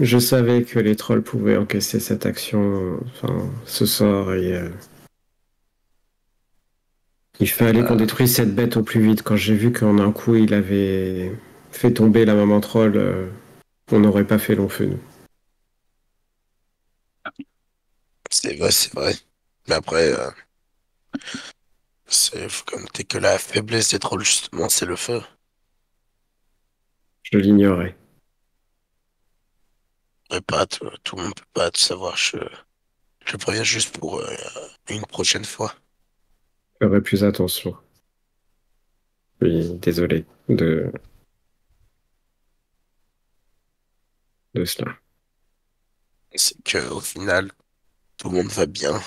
je savais que les trolls pouvaient encaisser cette action, enfin, ce sort, et euh, il fallait qu'on détruise cette bête au plus vite. Quand j'ai vu qu'en un coup il avait fait tomber la maman troll, euh, on n'aurait pas fait long feu, nous. C'est vrai, c'est vrai. Mais après, euh, c'est faut comme noter que la faiblesse des trolls, justement, c'est le feu. Je l'ignorais. Et pas tout, tout le monde peut pas tout savoir. Je, je préviens juste pour euh, une prochaine fois. Ferai plus attention. Oui, désolé de de cela. C'est que au final, tout le monde va bien.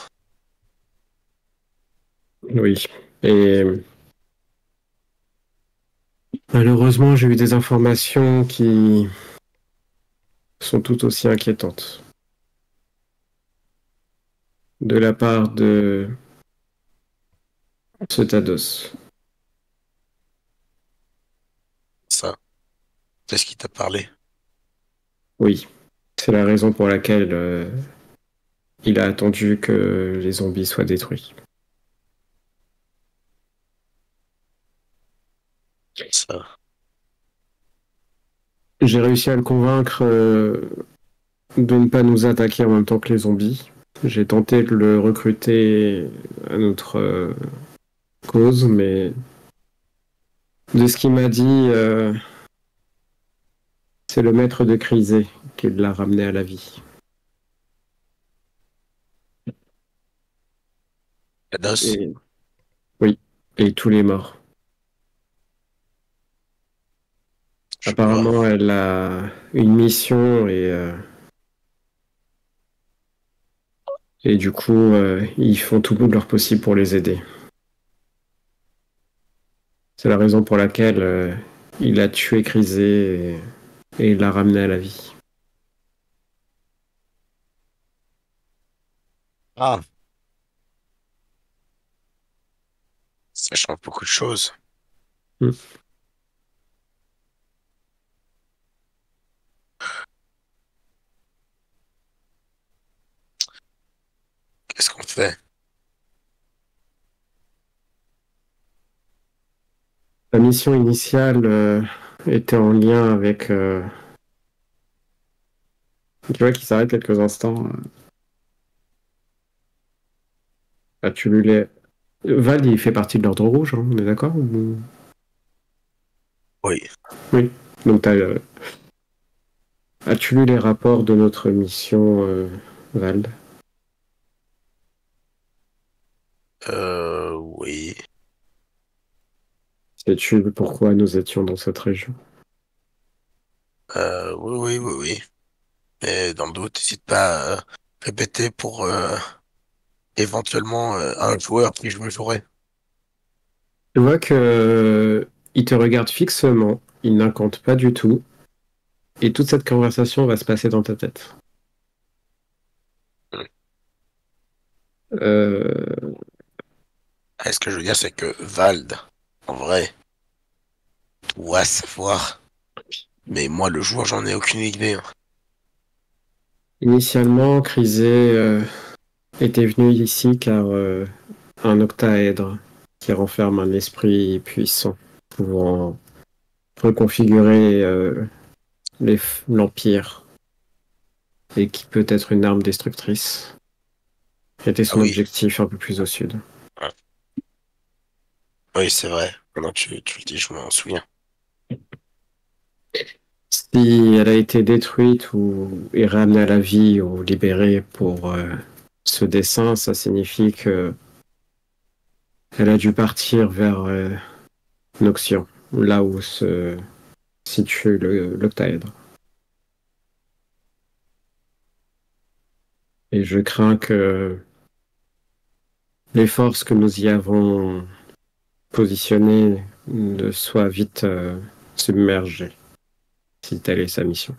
Oui. Et malheureusement, j'ai eu des informations qui sont tout aussi inquiétantes. De la part de ce Tados. Ça. C'est ce qui t'a parlé? Oui. C'est la raison pour laquelle euh, il a attendu que les zombies soient détruits. Ça. J'ai réussi à le convaincre euh, de ne pas nous attaquer en même temps que les zombies. J'ai tenté de le recruter à notre euh, cause, mais de ce qu'il m'a dit, euh, c'est le maître de Crisé qui l'a ramené à la vie. Et... Oui, et tous les morts. Je Apparemment, elle a une mission et euh, et du coup, euh, ils font tout leur possible pour les aider. C'est la raison pour laquelle euh, il a tué Crisé et, et il l'a ramené à la vie. Ah. Ça change beaucoup de choses. Hmm. Qu'est-ce qu'on fait? La mission initiale euh, était en lien avec. euh, Tu vois qu'il s'arrête quelques instants. euh. Ah, tu lui les. Val, il fait partie de l'ordre rouge, hein, on est d'accord ou- Oui. Donc, t'as, euh, as-tu lu les rapports de notre mission, euh, Val? Euh, oui. Sais-tu pourquoi nous étions dans cette région? Euh, oui, oui, oui, oui. Mais dans le doute, n'hésite pas à répéter pour euh, éventuellement euh, un joueur qui je me jouerai. Tu vois que euh, il te regarde fixement, il n'incante pas du tout, et toute cette conversation va se passer dans ta tête. Euh, Ah, ce que je veux dire, c'est que Vald, en vrai, doit savoir. Mais moi, le joueur, j'en ai aucune idée. hein. Initialement, Crisé euh, était venu ici car euh, un octaèdre qui renferme un esprit puissant pouvant reconfigurer euh, l'Empire et qui peut être une arme destructrice était son Ah oui. objectif un peu plus au sud. Oui, c'est vrai. Maintenant tu, le dis, je m'en souviens. Si elle a été détruite ou est ramenée à la vie ou libérée pour euh, ce dessin, ça signifie que Elle a dû partir vers euh, là où se situe l'octaèdre. Et je crains que les forces que nous y avons positionnées ne soient vite euh, submergées, si telle est sa mission.